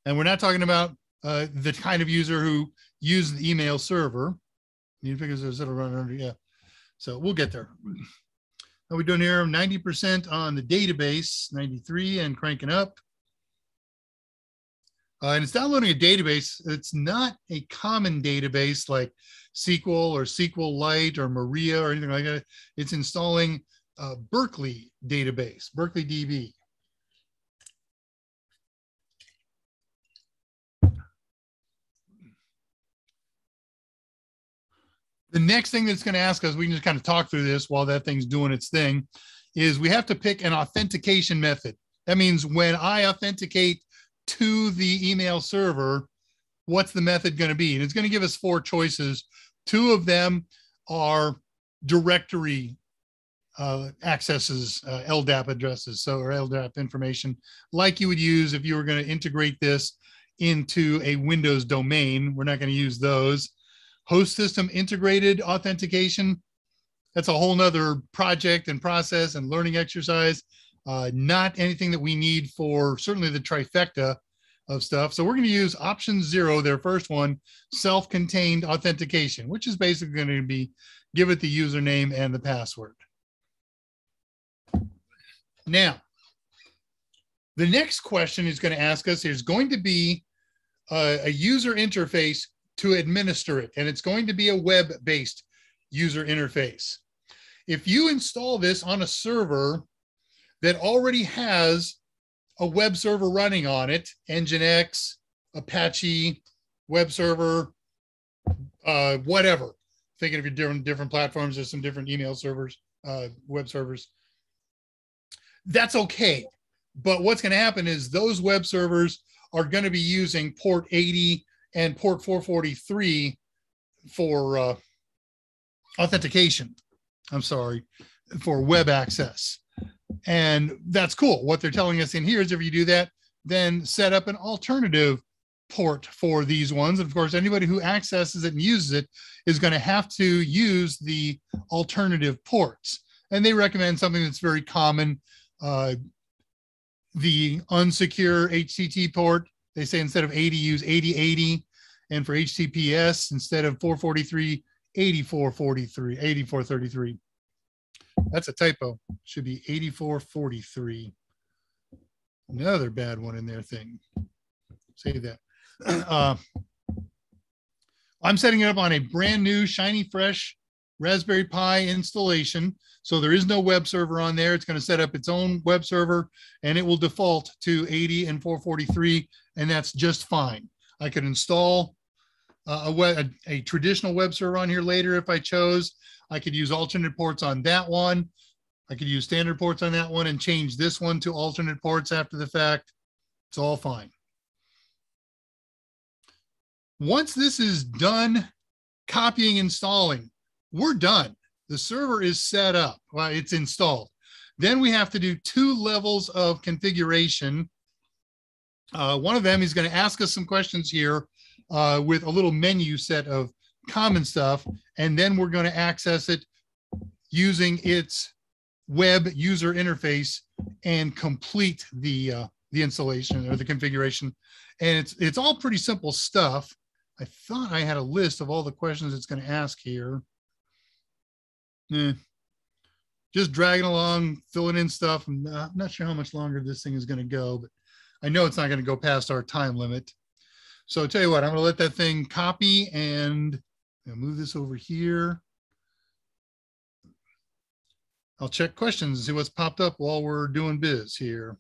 And we're not talking about uh, the kind of user who uses the email server. You figure there's it'll run under, yeah. So we'll get there. How we doing here? 90% on the database, 93 and cranking up. Uh, and it's downloading a database. It's not a common database like SQL or SQLite or Maria or anything like that. It's installing a Berkeley database, Berkeley DB. The next thing that's going to ask us, we can just kind of talk through this while that thing's doing its thing, is we have to pick an authentication method. That means when I authenticate to the email server, what's the method going to be? And it's going to give us four choices. Two of them are directory uh, accesses, uh, LDAP addresses, so or LDAP information, like you would use if you were going to integrate this into a Windows domain. We're not going to use those host system integrated authentication. That's a whole nother project and process and learning exercise. Uh, not anything that we need for certainly the trifecta of stuff. So we're going to use option zero, their first one, self-contained authentication, which is basically going to be give it the username and the password. Now, the next question is going to ask us, there's going to be a, a user interface to administer it. And it's going to be a web-based user interface. If you install this on a server that already has a web server running on it, Nginx, Apache, web server, uh, whatever. Thinking of your different different platforms, there's some different email servers, uh, web servers. That's okay. But what's going to happen is those web servers are going to be using port 80 and port 443 for uh, authentication. I'm sorry, for web access. And that's cool. What they're telling us in here is if you do that, then set up an alternative port for these ones. And of course, anybody who accesses it and uses it is going to have to use the alternative ports. And they recommend something that's very common. Uh, the unsecure HTTP port they say instead of 80, use 8080. And for HTTPS, instead of 443, 8443, 8433. That's a typo. Should be 8443. Another bad one in there thing. Save that. Uh, I'm setting it up on a brand new, shiny, fresh Raspberry Pi installation. So there is no web server on there. It's going to set up its own web server and it will default to 80 and 443, and that's just fine. I could install uh, a, a, a traditional web server on here later if I chose. I could use alternate ports on that one. I could use standard ports on that one and change this one to alternate ports after the fact. It's all fine. Once this is done copying, installing, we're done. The server is set up, well, it's installed. Then we have to do two levels of configuration. Uh, one of them is going to ask us some questions here uh, with a little menu set of common stuff, and then we're going to access it using its web user interface and complete the uh, the installation or the configuration. And it's it's all pretty simple stuff. I thought I had a list of all the questions it's going to ask here eh, just dragging along, filling in stuff. I'm not sure how much longer this thing is going to go, but I know it's not going to go past our time limit. So I'll tell you what, I'm going to let that thing copy and move this over here. I'll check questions and see what's popped up while we're doing biz here.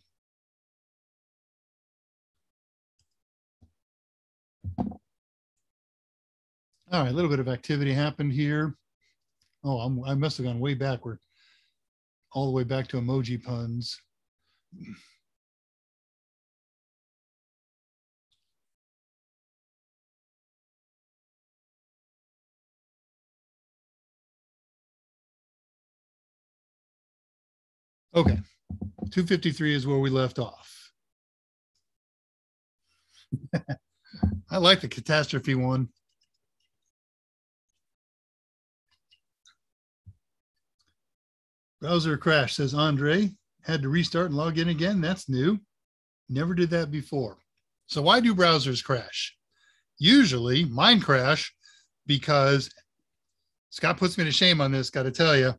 All right, a little bit of activity happened here. Oh, I'm, I must have gone way backward, all the way back to emoji puns. Okay, 253 is where we left off. I like the catastrophe one. Browser crash, says Andre. Had to restart and log in again. That's new. Never did that before. So why do browsers crash? Usually mine crash because Scott puts me to shame on this, got to tell you.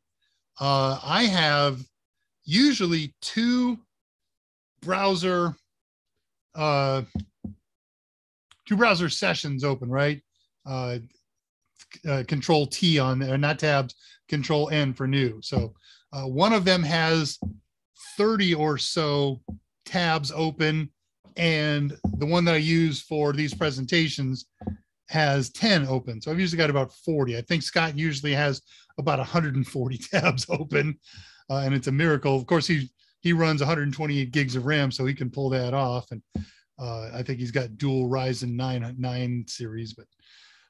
Uh, I have usually two browser uh, two browser sessions open, right? Uh, uh, control T on there, not tabs, control N for new. So uh, one of them has 30 or so tabs open and the one that I use for these presentations has 10 open. So I've usually got about 40. I think Scott usually has about 140 tabs open, uh, and it's a miracle. Of course, he he runs 128 gigs of RAM, so he can pull that off. And uh, I think he's got dual Ryzen 9 9 series, but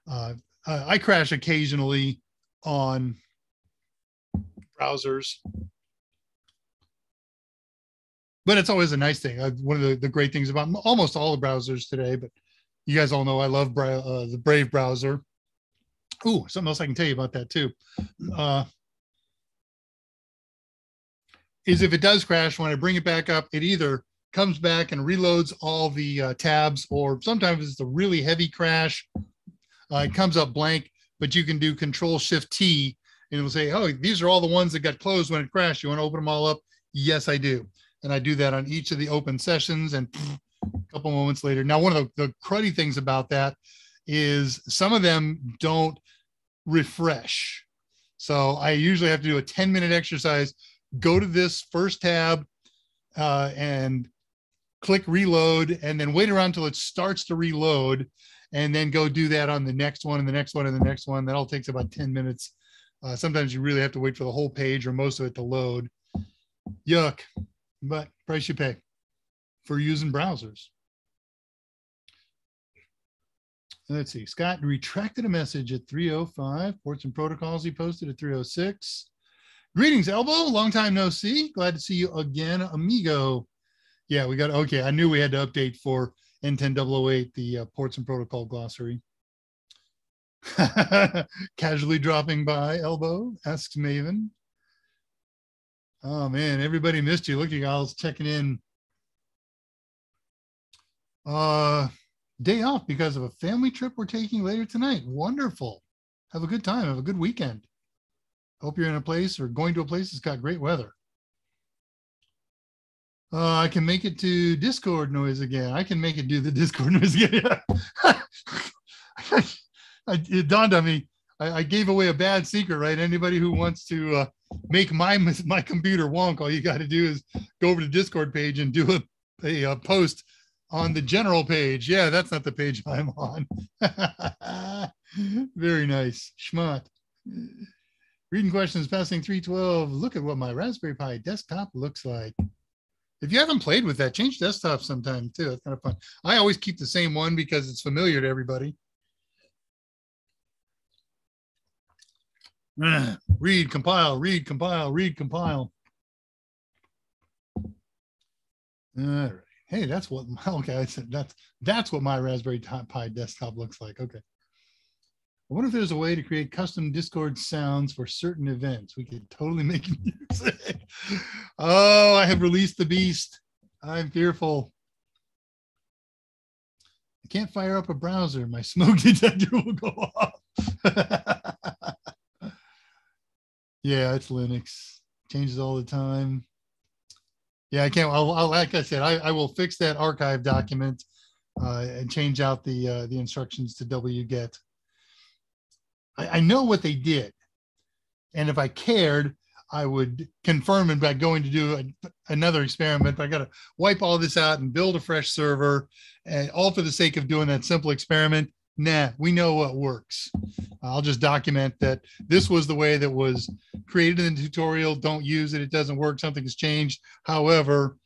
uh, I crash occasionally on browsers but it's always a nice thing. I, one of the, the great things about almost all the browsers today, but you guys all know I love uh, the Brave browser. Ooh, something else I can tell you about that too. Is if it does crash, when I bring it back up, it either comes back and reloads all the uh, tabs, or sometimes it's a really heavy crash. Uh, it comes up blank, but you can do Control Shift T, and it will say, "Oh, these are all the ones that got closed when it crashed. You want to open them all up?" Yes, I do and I do that on each of the open sessions. And a couple moments later, now one of the, the cruddy things about that is some of them don't refresh. So I usually have to do a 10 minute exercise, go to this first tab uh, and click reload, and then wait around until it starts to reload, and then go do that on the next one and the next one and the next one. That all takes about 10 minutes. Uh, sometimes you really have to wait for the whole page or most of it to load. Yuck but price you pay for using browsers. Let's see. Scott retracted a message at 305. Ports and protocols he posted at 306. Greetings, Elbow. Long time no see. Glad to see you again, amigo. Yeah, we got okay. I knew we had to update for N10008, the uh, ports and protocol glossary. Casually dropping by, Elbow, asks Maven. Oh man, everybody missed you. Look, you guys checking in. Uh, day off because of a family trip we're taking later tonight. Wonderful. Have a good time. Have a good weekend. Hope you're in a place or going to a place that's got great weather. Uh, I can make it to Discord noise again. I can make it do the Discord noise again. it dawned on me. I, I, gave away a bad secret, right? Anybody who wants to uh, make my my computer wonk, all you got to do is go over to Discord page and do a, a, a post on the general page. Yeah, that's not the page I'm on. Very nice. Schmott. Reading questions, passing 312. Look at what my Raspberry Pi desktop looks like. If you haven't played with that, change desktop sometime too. It's kind of fun. I always keep the same one because it's familiar to everybody. read, compile, read, compile, read, compile. All right. Hey, that's what okay. I said that's that's what my Raspberry Pi desktop looks like. Okay. Wonder if there's a way to create custom Discord sounds for certain events. We could totally make music. oh, I have released the beast. I'm fearful. I can't fire up a browser. My smoke detector will go off. Yeah, it's Linux. Changes all the time. Yeah, I can't. I'll, I'll like I said, I, I will fix that archive document uh, and change out the uh, the instructions to wget. I, I know what they did, and if I cared, I would confirm it by going to do a, another experiment. But I got to wipe all this out and build a fresh server, and all for the sake of doing that simple experiment nah, we know what works. I'll just document that this was the way that was created in the tutorial. Don't use it. It doesn't work. Something has changed. However,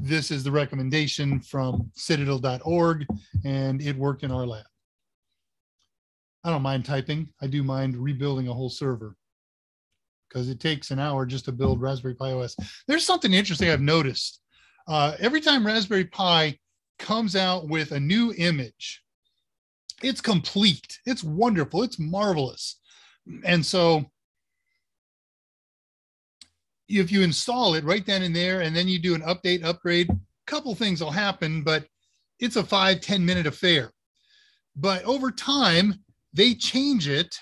this is the recommendation from citadel.org and it worked in our lab. I don't mind typing. I do mind rebuilding a whole server because it takes an hour just to build Raspberry Pi OS. There's something interesting I've noticed. Uh, every time Raspberry Pi comes out with a new image, it's complete. It's wonderful. It's marvelous. And so if you install it right then and there, and then you do an update, upgrade, a couple things will happen, but it's a five ten minute affair. But over time, they change it.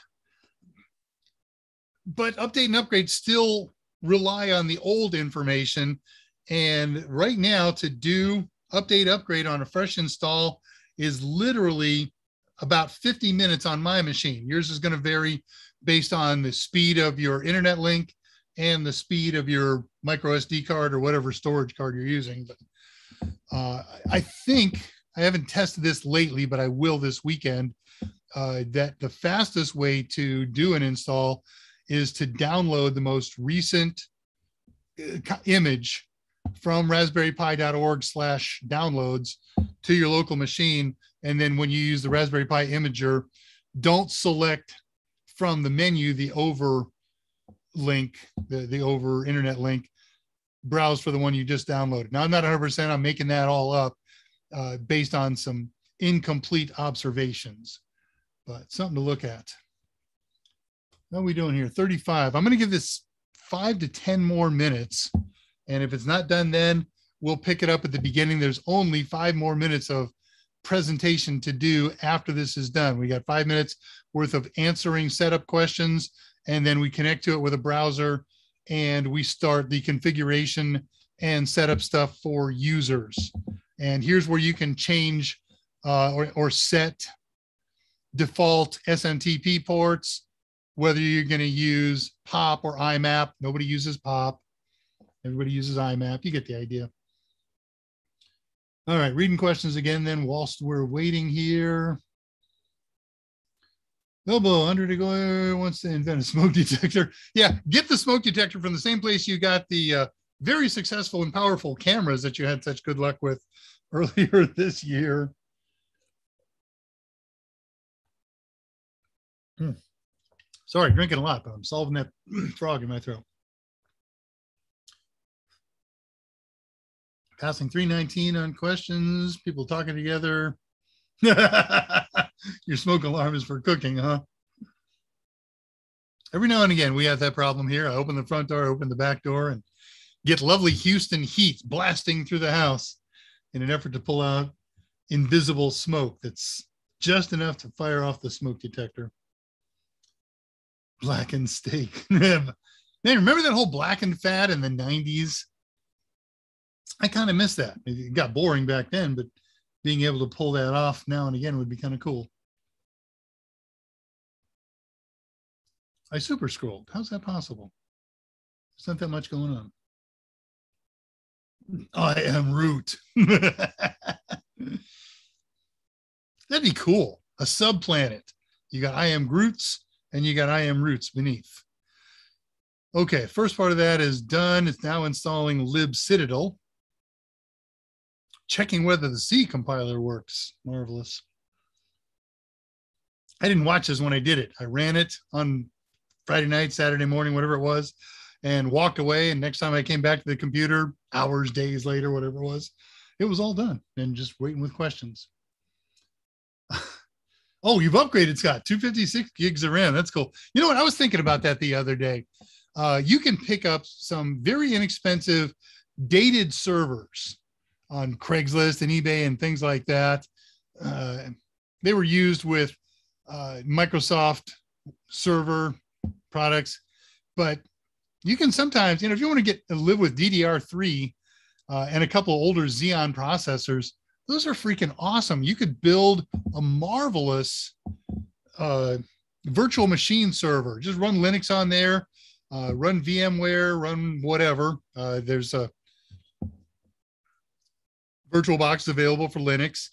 But update and upgrade still rely on the old information. And right now, to do update, upgrade on a fresh install, is literally about 50 minutes on my machine. Yours is going to vary based on the speed of your internet link and the speed of your micro SD card or whatever storage card you're using. But uh, I think I haven't tested this lately, but I will this weekend. Uh, that the fastest way to do an install is to download the most recent uh, image from raspberrypi.org slash downloads to your local machine. And then when you use the Raspberry Pi imager, don't select from the menu the over link, the, the over internet link, browse for the one you just downloaded. Now, I'm not 100%, I'm making that all up uh, based on some incomplete observations, but something to look at. What are we doing here? 35. I'm going to give this five to 10 more minutes. And if it's not done then, we'll pick it up at the beginning. There's only five more minutes of presentation to do after this is done. We got five minutes worth of answering setup questions, and then we connect to it with a browser and we start the configuration and setup stuff for users. And here's where you can change uh, or, or set default SMTP ports, whether you're going to use POP or IMAP. Nobody uses POP. Everybody uses IMAP. You get the idea. All right, reading questions again then whilst we're waiting here. Bilbo, under the go wants to invent a smoke detector. Yeah, get the smoke detector from the same place you got the uh, very successful and powerful cameras that you had such good luck with earlier this year. Hmm. Sorry, drinking a lot, but I'm solving that frog in my throat. Passing 319 on questions, people talking together. Your smoke alarm is for cooking, huh? Every now and again, we have that problem here. I open the front door, open the back door, and get lovely Houston heat blasting through the house in an effort to pull out invisible smoke that's just enough to fire off the smoke detector. Blackened steak. Man, remember that whole blackened fad in the 90s? I kind of miss that. It got boring back then, but being able to pull that off now and again would be kind of cool. I super scrolled. How's that possible? There's not that much going on. I am root. That'd be cool. A subplanet. You got I am Groots and you got I am roots beneath. Okay, first part of that is done. It's now installing libcitadel checking whether the C compiler works. Marvelous. I didn't watch this when I did it. I ran it on Friday night, Saturday morning, whatever it was, and walked away. And next time I came back to the computer, hours, days later, whatever it was, it was all done and just waiting with questions. oh, you've upgraded, Scott. 256 gigs of RAM. That's cool. You know what? I was thinking about that the other day. Uh, you can pick up some very inexpensive dated servers on Craigslist and eBay and things like that. Uh, they were used with uh, Microsoft server products, but you can sometimes, you know, if you want to get live with DDR3 uh, and a couple older Xeon processors, those are freaking awesome. You could build a marvelous uh, virtual machine server. Just run Linux on there, uh, run VMware, run whatever. Uh, there's a VirtualBox is available for Linux.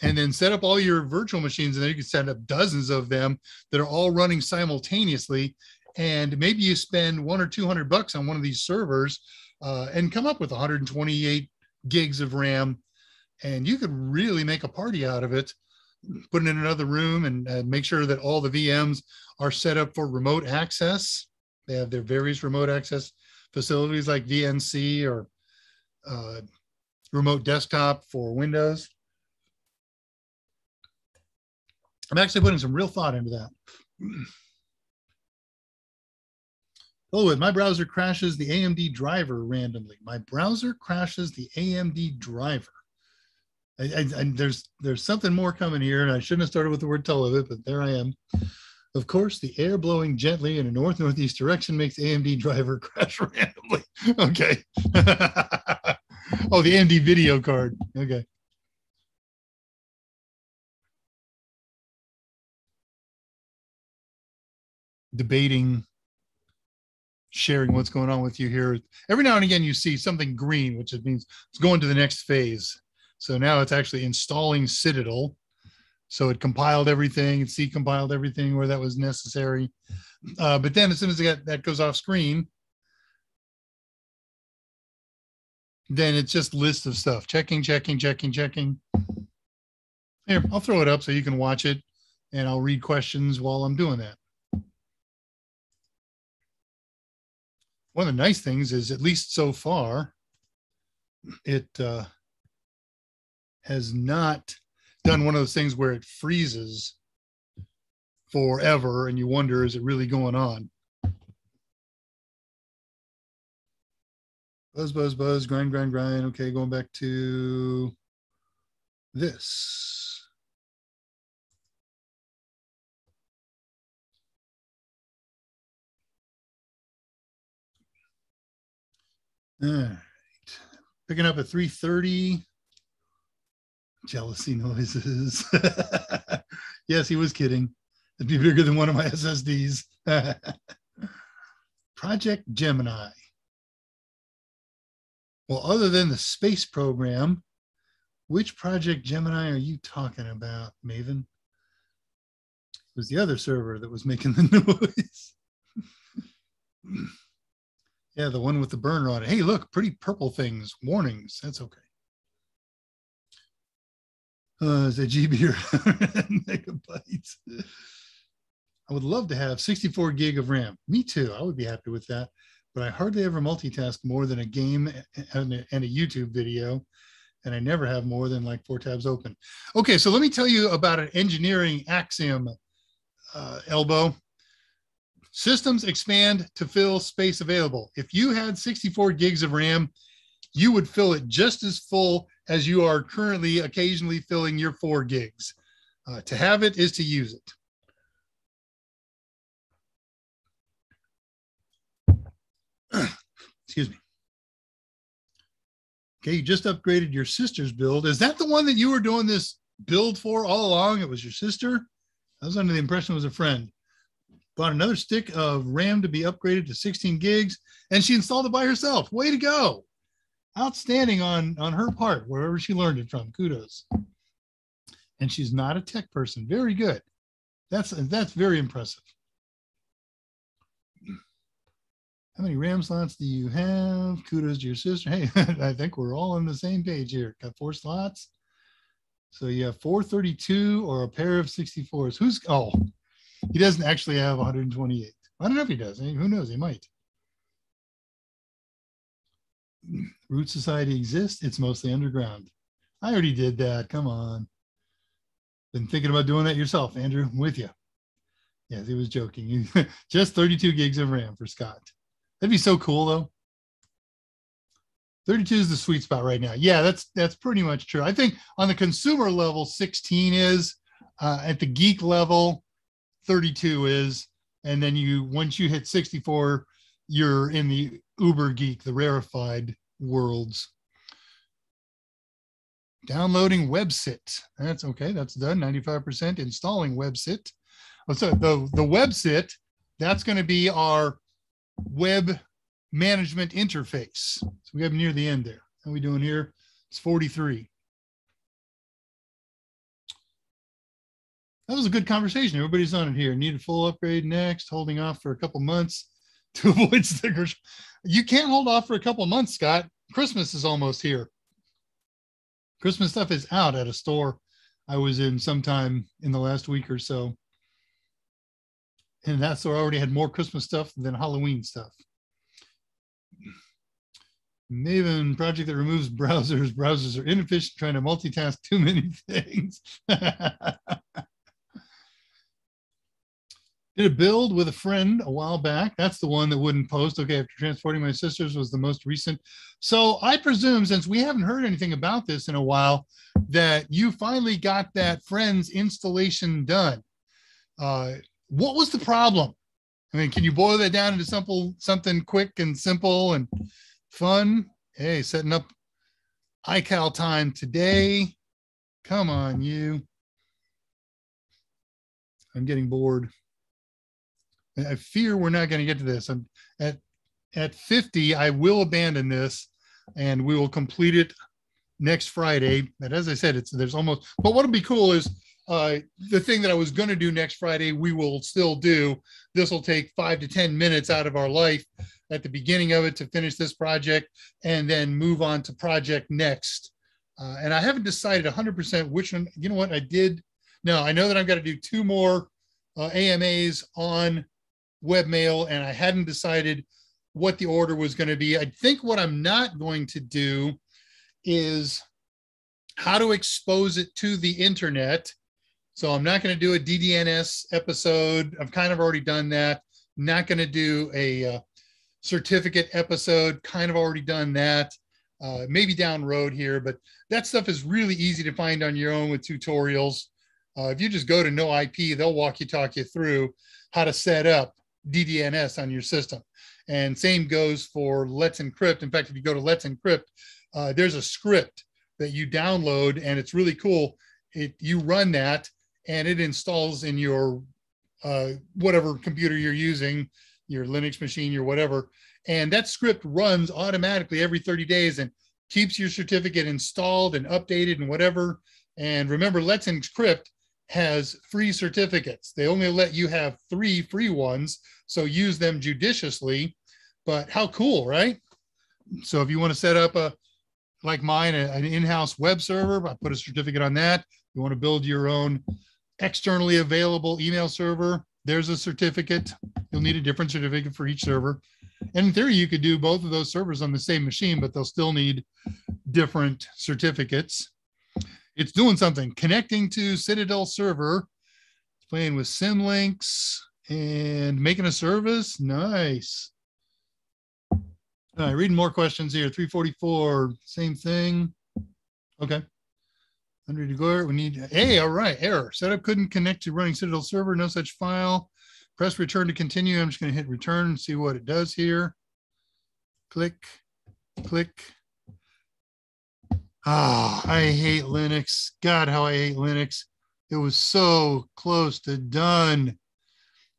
And then set up all your virtual machines, and then you can set up dozens of them that are all running simultaneously. And maybe you spend one or 200 bucks on one of these servers uh, and come up with 128 gigs of RAM. And you could really make a party out of it. Put it in another room and uh, make sure that all the VMs are set up for remote access. They have their various remote access facilities like VNC or uh, remote desktop for Windows. I'm actually putting some real thought into that. Oh, my browser crashes the AMD driver randomly. My browser crashes the AMD driver. I, I, there's there's something more coming here, and I shouldn't have started with the word televid, but there I am. Of course, the air blowing gently in a north northeast direction makes AMD driver crash randomly. Okay. oh, the AMD video card. Okay. Debating, sharing what's going on with you here. Every now and again, you see something green, which means it's going to the next phase. So now it's actually installing Citadel. So it compiled everything, it C compiled everything where that was necessary. Uh, but then as soon as got, that goes off screen, then it's just list of stuff checking, checking, checking, checking. Here, I'll throw it up so you can watch it and I'll read questions while I'm doing that. One of the nice things is, at least so far, it uh, has not done one of those things where it freezes forever and you wonder, is it really going on? Buzz, buzz, buzz, grind, grind, grind. Okay, going back to this. All right. Picking up at 330. Jealousy noises. yes, he was kidding. It'd be bigger than one of my SSDs. Project Gemini. Well, other than the space program, which Project Gemini are you talking about, Maven? It was the other server that was making the noise. Yeah, the one with the burner on it. Hey, look, pretty purple things. Warnings. That's okay. Uh, is a GB or megabytes? I would love to have 64 gig of RAM. Me too. I would be happy with that. But I hardly ever multitask more than a game and a, and a YouTube video. And I never have more than like four tabs open. Okay, so let me tell you about an engineering axiom, uh, Elbow. Systems expand to fill space available. If you had 64 gigs of RAM, you would fill it just as full as you are currently occasionally filling your four gigs. Uh, to have it is to use it. Excuse me. Okay, you just upgraded your sister's build. Is that the one that you were doing this build for all along? It was your sister? I was under the impression it was a friend bought another stick of RAM to be upgraded to 16 gigs, and she installed it by herself. Way to go. Outstanding on, on her part, wherever she learned it from. Kudos. And she's not a tech person. Very good. That's that's very impressive. How many RAM slots do you have? Kudos to your sister. Hey, I think we're all on the same page here. Got four slots. So you have 432 or a pair of 64s. Who's, oh, he doesn't actually have 128. I don't know if he does. Who knows? He might. Root Society exists. It's mostly underground. I already did that. Come on. Been thinking about doing that yourself, Andrew. I'm with you. Yes, he was joking. Just 32 gigs of RAM for Scott. That'd be so cool, though. 32 is the sweet spot right now. Yeah, that's that's pretty much true. I think on the consumer level, 16 is. Uh, at the geek level, 32 is, and then you once you hit 64, you're in the Uber Geek, the rarefied worlds. Downloading WebCit. That's okay. That's done. 95% installing WebCit. Oh, so the the WebCit, that's going to be our web management interface. So we have near the end there. How we doing here? It's 43. that was a good conversation. Everybody's on it here. Need a full upgrade next, holding off for a couple months to avoid stickers. You can't hold off for a couple months, Scott. Christmas is almost here. Christmas stuff is out at a store I was in sometime in the last week or so. And that store already had more Christmas stuff than Halloween stuff. Maven project that removes browsers. Browsers are inefficient trying to multitask too many things. Did a build with a friend a while back. That's the one that wouldn't post. Okay, after transporting my sisters was the most recent. So I presume, since we haven't heard anything about this in a while, that you finally got that friend's installation done. Uh, what was the problem? I mean, can you boil that down into simple, something quick and simple and fun? Hey, setting up iCal time today. Come on, you. I'm getting bored. I fear we're not going to get to this. I'm at at 50. I will abandon this, and we will complete it next Friday. But as I said, it's there's almost. But what would be cool is uh, the thing that I was going to do next Friday. We will still do. This will take five to ten minutes out of our life at the beginning of it to finish this project, and then move on to project next. Uh, and I haven't decided 100% which one. You know what? I did. No, I know that I've got to do two more uh, AMAs on webmail, and I hadn't decided what the order was going to be. I think what I'm not going to do is how to expose it to the internet. So I'm not going to do a DDNS episode. I've kind of already done that. Not going to do a uh, certificate episode. Kind of already done that. Uh, maybe down road here, but that stuff is really easy to find on your own with tutorials. Uh, if you just go to no IP, they'll walk you, talk you through how to set up DDNS on your system. And same goes for Let's Encrypt. In fact, if you go to Let's Encrypt, uh, there's a script that you download, and it's really cool. It you run that, and it installs in your uh, whatever computer you're using, your Linux machine, your whatever, and that script runs automatically every 30 days and keeps your certificate installed and updated and whatever. And remember, Let's Encrypt has free certificates. They only let you have three free ones, so use them judiciously. But how cool, right? So if you want to set up a like mine, an in-house web server, I put a certificate on that. You want to build your own externally available email server, there's a certificate. You'll need a different certificate for each server. And in theory, you could do both of those servers on the same machine, but they'll still need different certificates. It's doing something, connecting to Citadel server, playing with symlinks and making a service. Nice. All right, reading more questions here. 344, same thing. Okay. Under go, we need, hey, all right, error. Setup couldn't connect to running Citadel server, no such file. Press return to continue. I'm just going to hit return and see what it does here. Click, click. Ah, oh, I hate Linux. God, how I hate Linux. It was so close to done.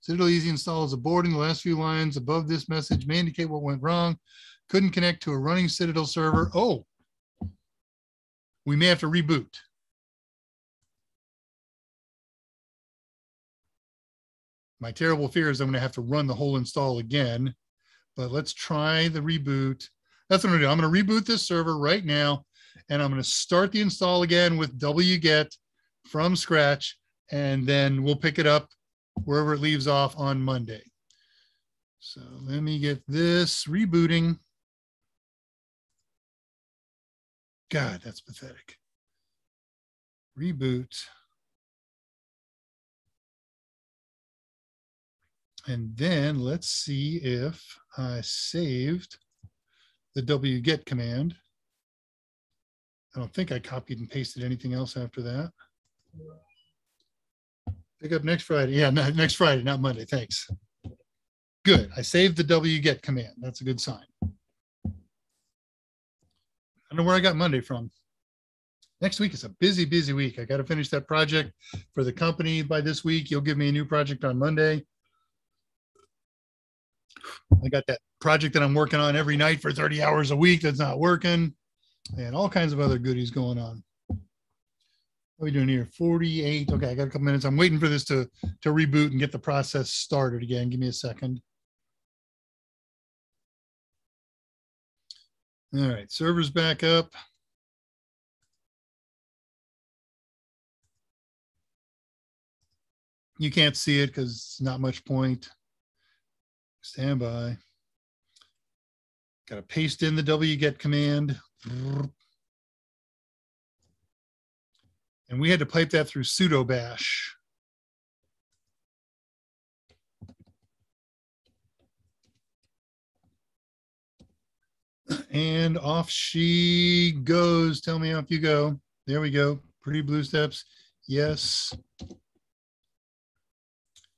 Citadel Easy install is aborting. The last few lines above this message may indicate what went wrong. Couldn't connect to a running Citadel server. Oh, we may have to reboot. My terrible fear is I'm going to have to run the whole install again, but let's try the reboot. That's what I'm going to do. I'm going to reboot this server right now, and I'm going to start the install again with wget from scratch, and then we'll pick it up wherever it leaves off on Monday. So let me get this rebooting. God, that's pathetic. Reboot. And then let's see if I saved the wget command. I don't think I copied and pasted anything else after that. Pick up next Friday. Yeah, no, next Friday, not Monday. Thanks. Good. I saved the wget command. That's a good sign. I don't know where I got Monday from. Next week is a busy, busy week. I got to finish that project for the company by this week. You'll give me a new project on Monday. I got that project that I'm working on every night for 30 hours a week that's not working, and all kinds of other goodies going on. What are we doing here? 48. Okay, I got a couple minutes. I'm waiting for this to, to reboot and get the process started again. Give me a second. All right, server's back up. You can't see it because it's not much point. Standby. Got to paste in the wget command. And we had to pipe that through sudo bash. And off she goes. Tell me off you go. There we go. Pretty blue steps. Yes.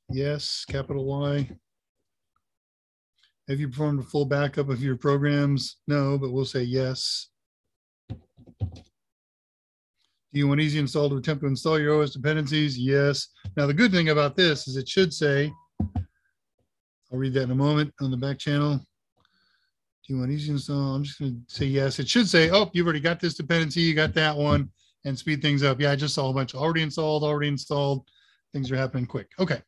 Yes, capital Y. Have you performed a full backup of your programs? No, but we'll say yes. Do you want easy install to attempt to install your OS dependencies? Yes. Now, the good thing about this is it should say I'll read that in a moment on the back channel. Do you want easy install? I'm just going to say yes. It should say, oh, you've already got this dependency. You got that one and speed things up. Yeah, I just saw a bunch already installed, already installed. Things are happening quick. Okay.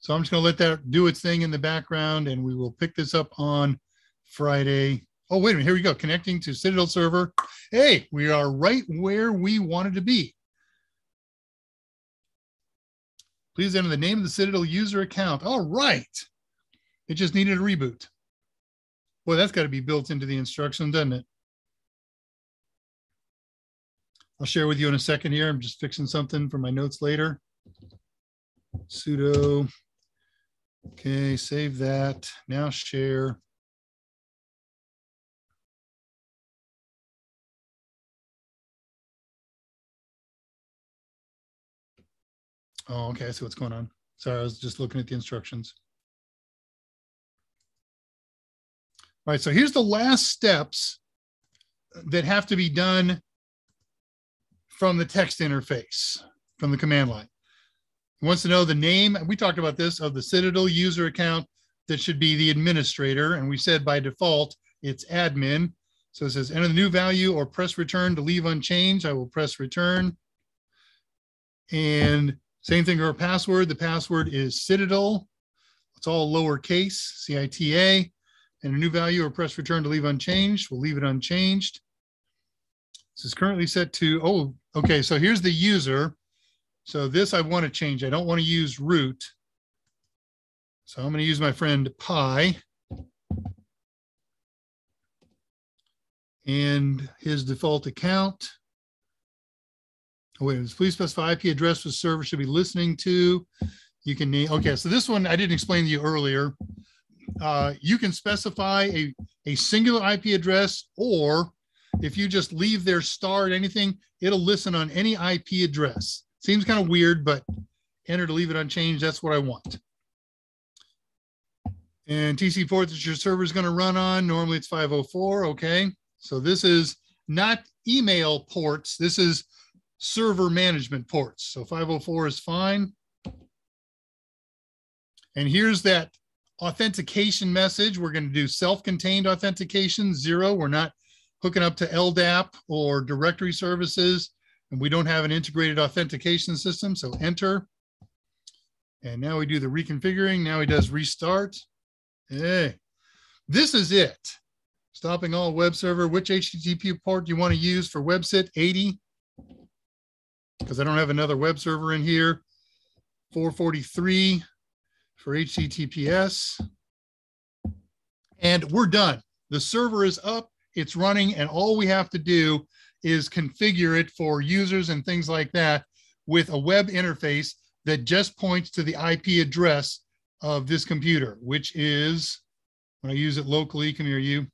So I'm just going to let that do its thing in the background and we will pick this up on Friday. Oh, wait a minute. Here we go. Connecting to Citadel server. Hey, we are right where we wanted to be. Please enter the name of the Citadel user account. All right. It just needed a reboot. Boy, that's got to be built into the instructions, doesn't it? I'll share with you in a second here. I'm just fixing something for my notes later. Sudo. Okay, save that. Now share. Oh, okay. I see what's going on. Sorry, I was just looking at the instructions. All right, so here's the last steps that have to be done from the text interface, from the command line. He wants to know the name, we talked about this, of the Citadel user account that should be the administrator. And we said by default, it's admin. So it says enter the new value or press return to leave unchanged. I will press return. And same thing for our password. The password is Citadel. It's all lowercase, C-I-T-A and a new value or press return to leave unchanged. We'll leave it unchanged. This is currently set to, oh, okay, so here's the user. So this I want to change. I don't want to use root. So I'm going to use my friend Pi. And his default account. Oh, wait, please specify IP address the server should be listening to. You can name, okay, so this one I didn't explain to you earlier uh, you can specify a, a singular IP address, or if you just leave their star at anything, it'll listen on any IP address. Seems kind of weird, but enter to leave it unchanged. That's what I want. And TC port that your server is going to run on, normally it's 504. Okay. So this is not email ports. This is server management ports. So 504 is fine. And here's that authentication message. We're going to do self-contained authentication, zero. We're not hooking up to LDAP or directory services, and we don't have an integrated authentication system. So enter. And now we do the reconfiguring. Now he does restart. Hey, this is it. Stopping all web server. Which HTTP port do you want to use for WebCit 80? Because I don't have another web server in here. 443 for HTTPS. And we're done. The server is up, it's running, and all we have to do is configure it for users and things like that with a web interface that just points to the IP address of this computer, which is, when I use it locally, come here, you,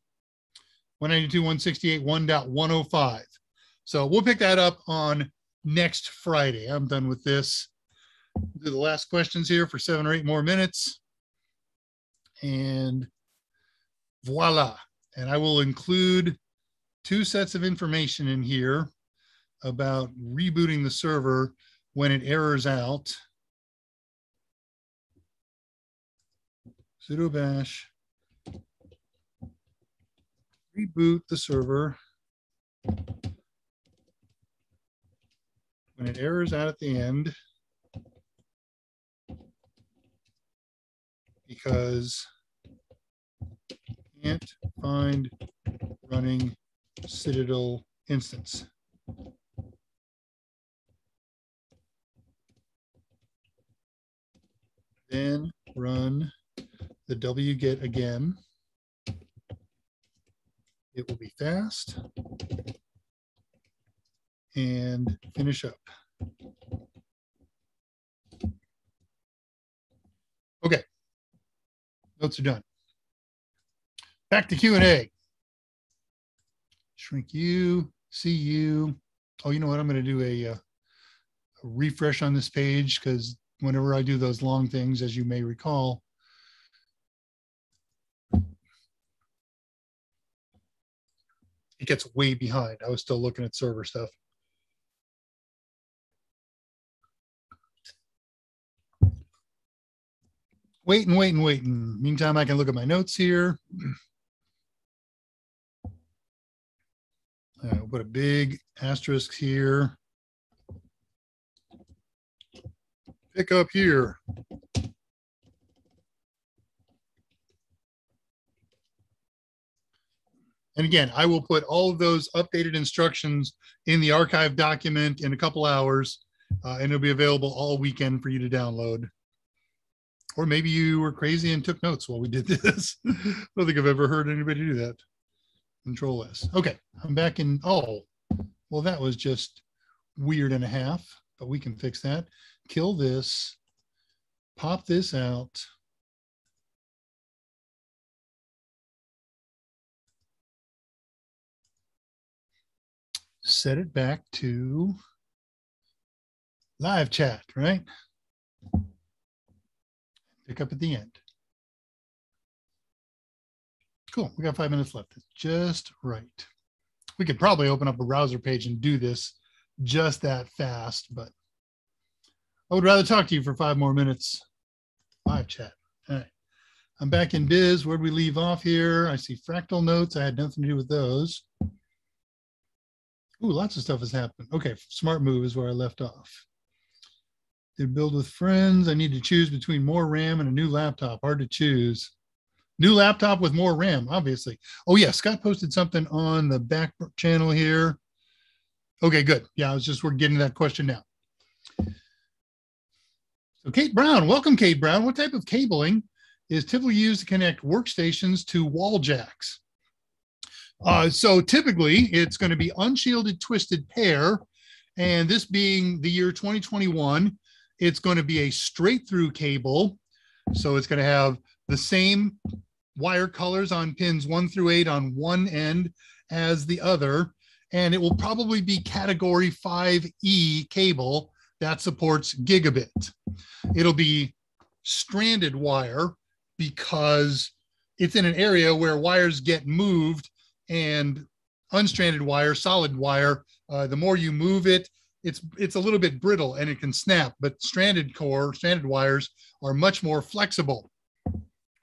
192.168.1.105. So we'll pick that up on next Friday. I'm done with this do the last questions here for seven or eight more minutes. And voila. And I will include two sets of information in here about rebooting the server when it errors out. sudo bash reboot the server when it errors out at the end because can't find running Citadel instance. Then run the wget again. It will be fast and finish up. Okay. Notes are done. Back to Q&A. Shrink you, see you. Oh, you know what? I'm going to do a, uh, a refresh on this page because whenever I do those long things, as you may recall, it gets way behind. I was still looking at server stuff. Waiting, waiting, waiting. Meantime, I can look at my notes here. I'll put a big asterisk here. Pick up here. And again, I will put all of those updated instructions in the archive document in a couple hours, uh, and it'll be available all weekend for you to download. Or maybe you were crazy and took notes while we did this. I don't think I've ever heard anybody do that. Control S. Okay, I'm back in. Oh, well, that was just weird and a half, but we can fix that. Kill this, pop this out. Set it back to live chat, right? Pick up at the end. Cool. We got five minutes left. It's just right. We could probably open up a browser page and do this just that fast, but I would rather talk to you for five more minutes. Live chat. All right. I'm back in biz. Where'd we leave off here? I see fractal notes. I had nothing to do with those. Ooh, lots of stuff has happened. Okay, smart move is where I left off. Did build with friends. I need to choose between more RAM and a new laptop. Hard to choose. New laptop with more RAM, obviously. Oh, yeah. Scott posted something on the back channel here. Okay, good. Yeah, I was just, we're getting that question now. So, Kate Brown, welcome, Kate Brown. What type of cabling is typically used to connect workstations to wall jacks? Uh, so, typically, it's going to be unshielded twisted pair. And this being the year 2021, it's going to be a straight through cable. So, it's going to have the same wire colors on pins one through eight on one end as the other. And it will probably be category 5E cable that supports gigabit. It'll be stranded wire because it's in an area where wires get moved and unstranded wire, solid wire, uh, the more you move it, it's it's a little bit brittle and it can snap. But stranded core, stranded wires are much more flexible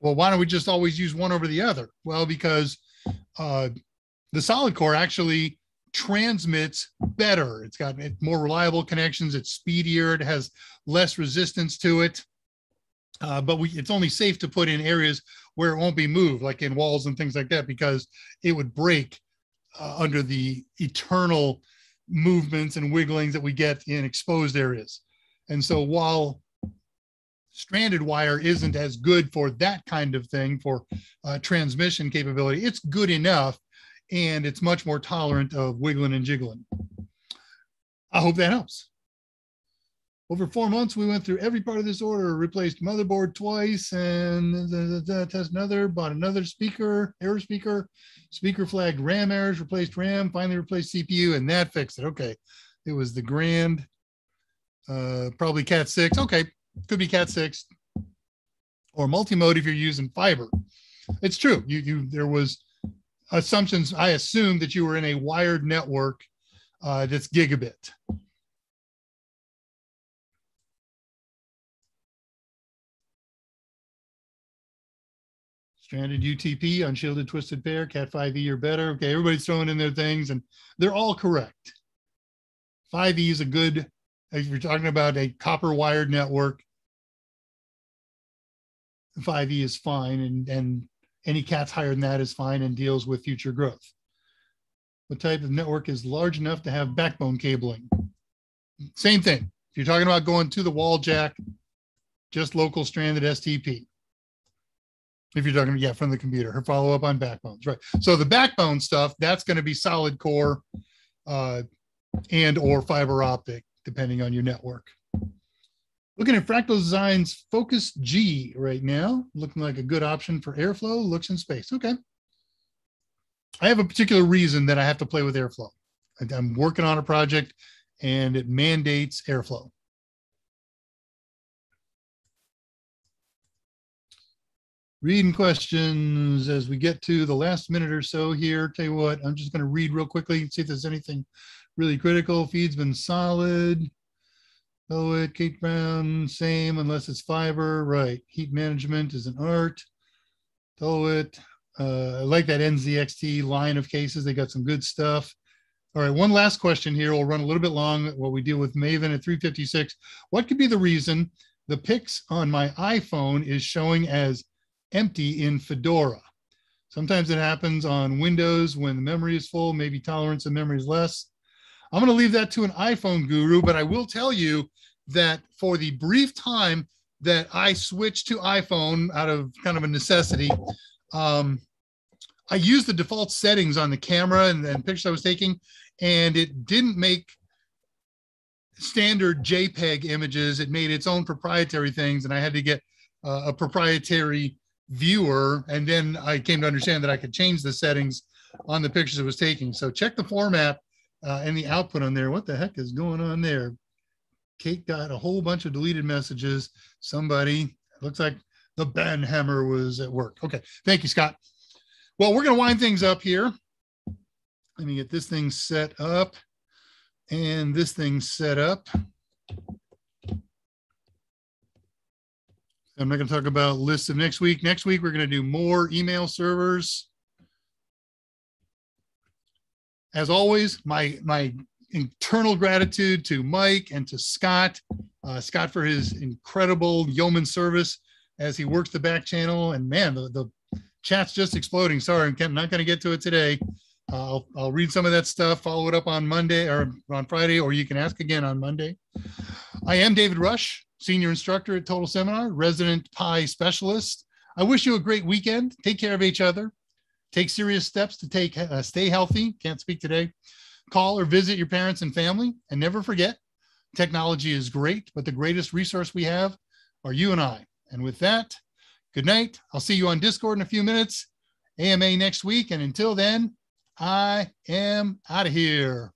well, why don't we just always use one over the other? Well, because uh, the solid core actually transmits better. It's got more reliable connections. It's speedier. It has less resistance to it. Uh, but we, it's only safe to put in areas where it won't be moved, like in walls and things like that, because it would break uh, under the eternal movements and wigglings that we get in exposed areas. And so while stranded wire isn't as good for that kind of thing for uh, transmission capability. It's good enough and it's much more tolerant of wiggling and jiggling. I hope that helps. Over four months, we went through every part of this order, replaced motherboard twice and test another, bought another speaker, error speaker, speaker flagged RAM errors, replaced RAM, finally replaced CPU, and that fixed it. Okay. It was the grand, uh, probably Cat 6. Okay could be Cat six or multi-mode if you're using fiber. It's true. You you there was assumptions. I assumed that you were in a wired network uh, that's gigabit. Stranded UTP, unshielded twisted pair, Cat 5e or better. Okay, everybody's throwing in their things and they're all correct. 5e is a good if you're talking about a copper wired network, 5e is fine, and, and any cats higher than that is fine and deals with future growth. What type of network is large enough to have backbone cabling? Same thing. If you're talking about going to the wall jack, just local stranded STP. If you're talking, yeah, from the computer, her follow up on backbones, right? So the backbone stuff, that's going to be solid core uh, and or fiber optic depending on your network. Looking at Fractal Designs Focus G right now, looking like a good option for airflow, looks in space. Okay. I have a particular reason that I have to play with airflow. I'm working on a project and it mandates airflow. Reading questions as we get to the last minute or so here. Tell you what, I'm just going to read real quickly and see if there's anything really critical. Feed's been solid. Oh, it Kate Brown, same unless it's fiber. Right. Heat management is an art. Oh, it. Uh, I like that NZXT line of cases. They got some good stuff. All right, one last question here. We'll run a little bit long while we deal with Maven at 356. What could be the reason the pics on my iPhone is showing as empty in Fedora? Sometimes it happens on Windows when the memory is full, maybe tolerance of memory is less. I'm going to leave that to an iPhone guru, but I will tell you that for the brief time that I switched to iPhone out of kind of a necessity, um, I used the default settings on the camera and, and pictures I was taking, and it didn't make standard JPEG images. It made its own proprietary things, and I had to get uh, a proprietary viewer. And then I came to understand that I could change the settings on the pictures it was taking. So check the format uh, and the output on there. What the heck is going on there? Kate got a whole bunch of deleted messages. Somebody looks like the ban hammer was at work. Okay, thank you, Scott. Well, we're going to wind things up here. Let me get this thing set up and this thing set up. I'm not going to talk about lists of next week. Next week, we're going to do more email servers. As always, my, my internal gratitude to Mike and to Scott, uh, Scott for his incredible yeoman service as he works the back channel. And man, the, the chat's just exploding. Sorry, I'm not going to get to it today. I'll, I'll read some of that stuff, follow it up on Monday or on Friday, or you can ask again on Monday. I am David Rush, senior instructor at Total Seminar, resident Pi specialist. I wish you a great weekend. Take care of each other. Take serious steps to take uh, stay healthy. Can't speak today. Call or visit your parents and family, and never forget, technology is great, but the greatest resource we have are you and I. And with that, good night. I'll see you on Discord in a few minutes. AMA next week, and until then, I am out of here.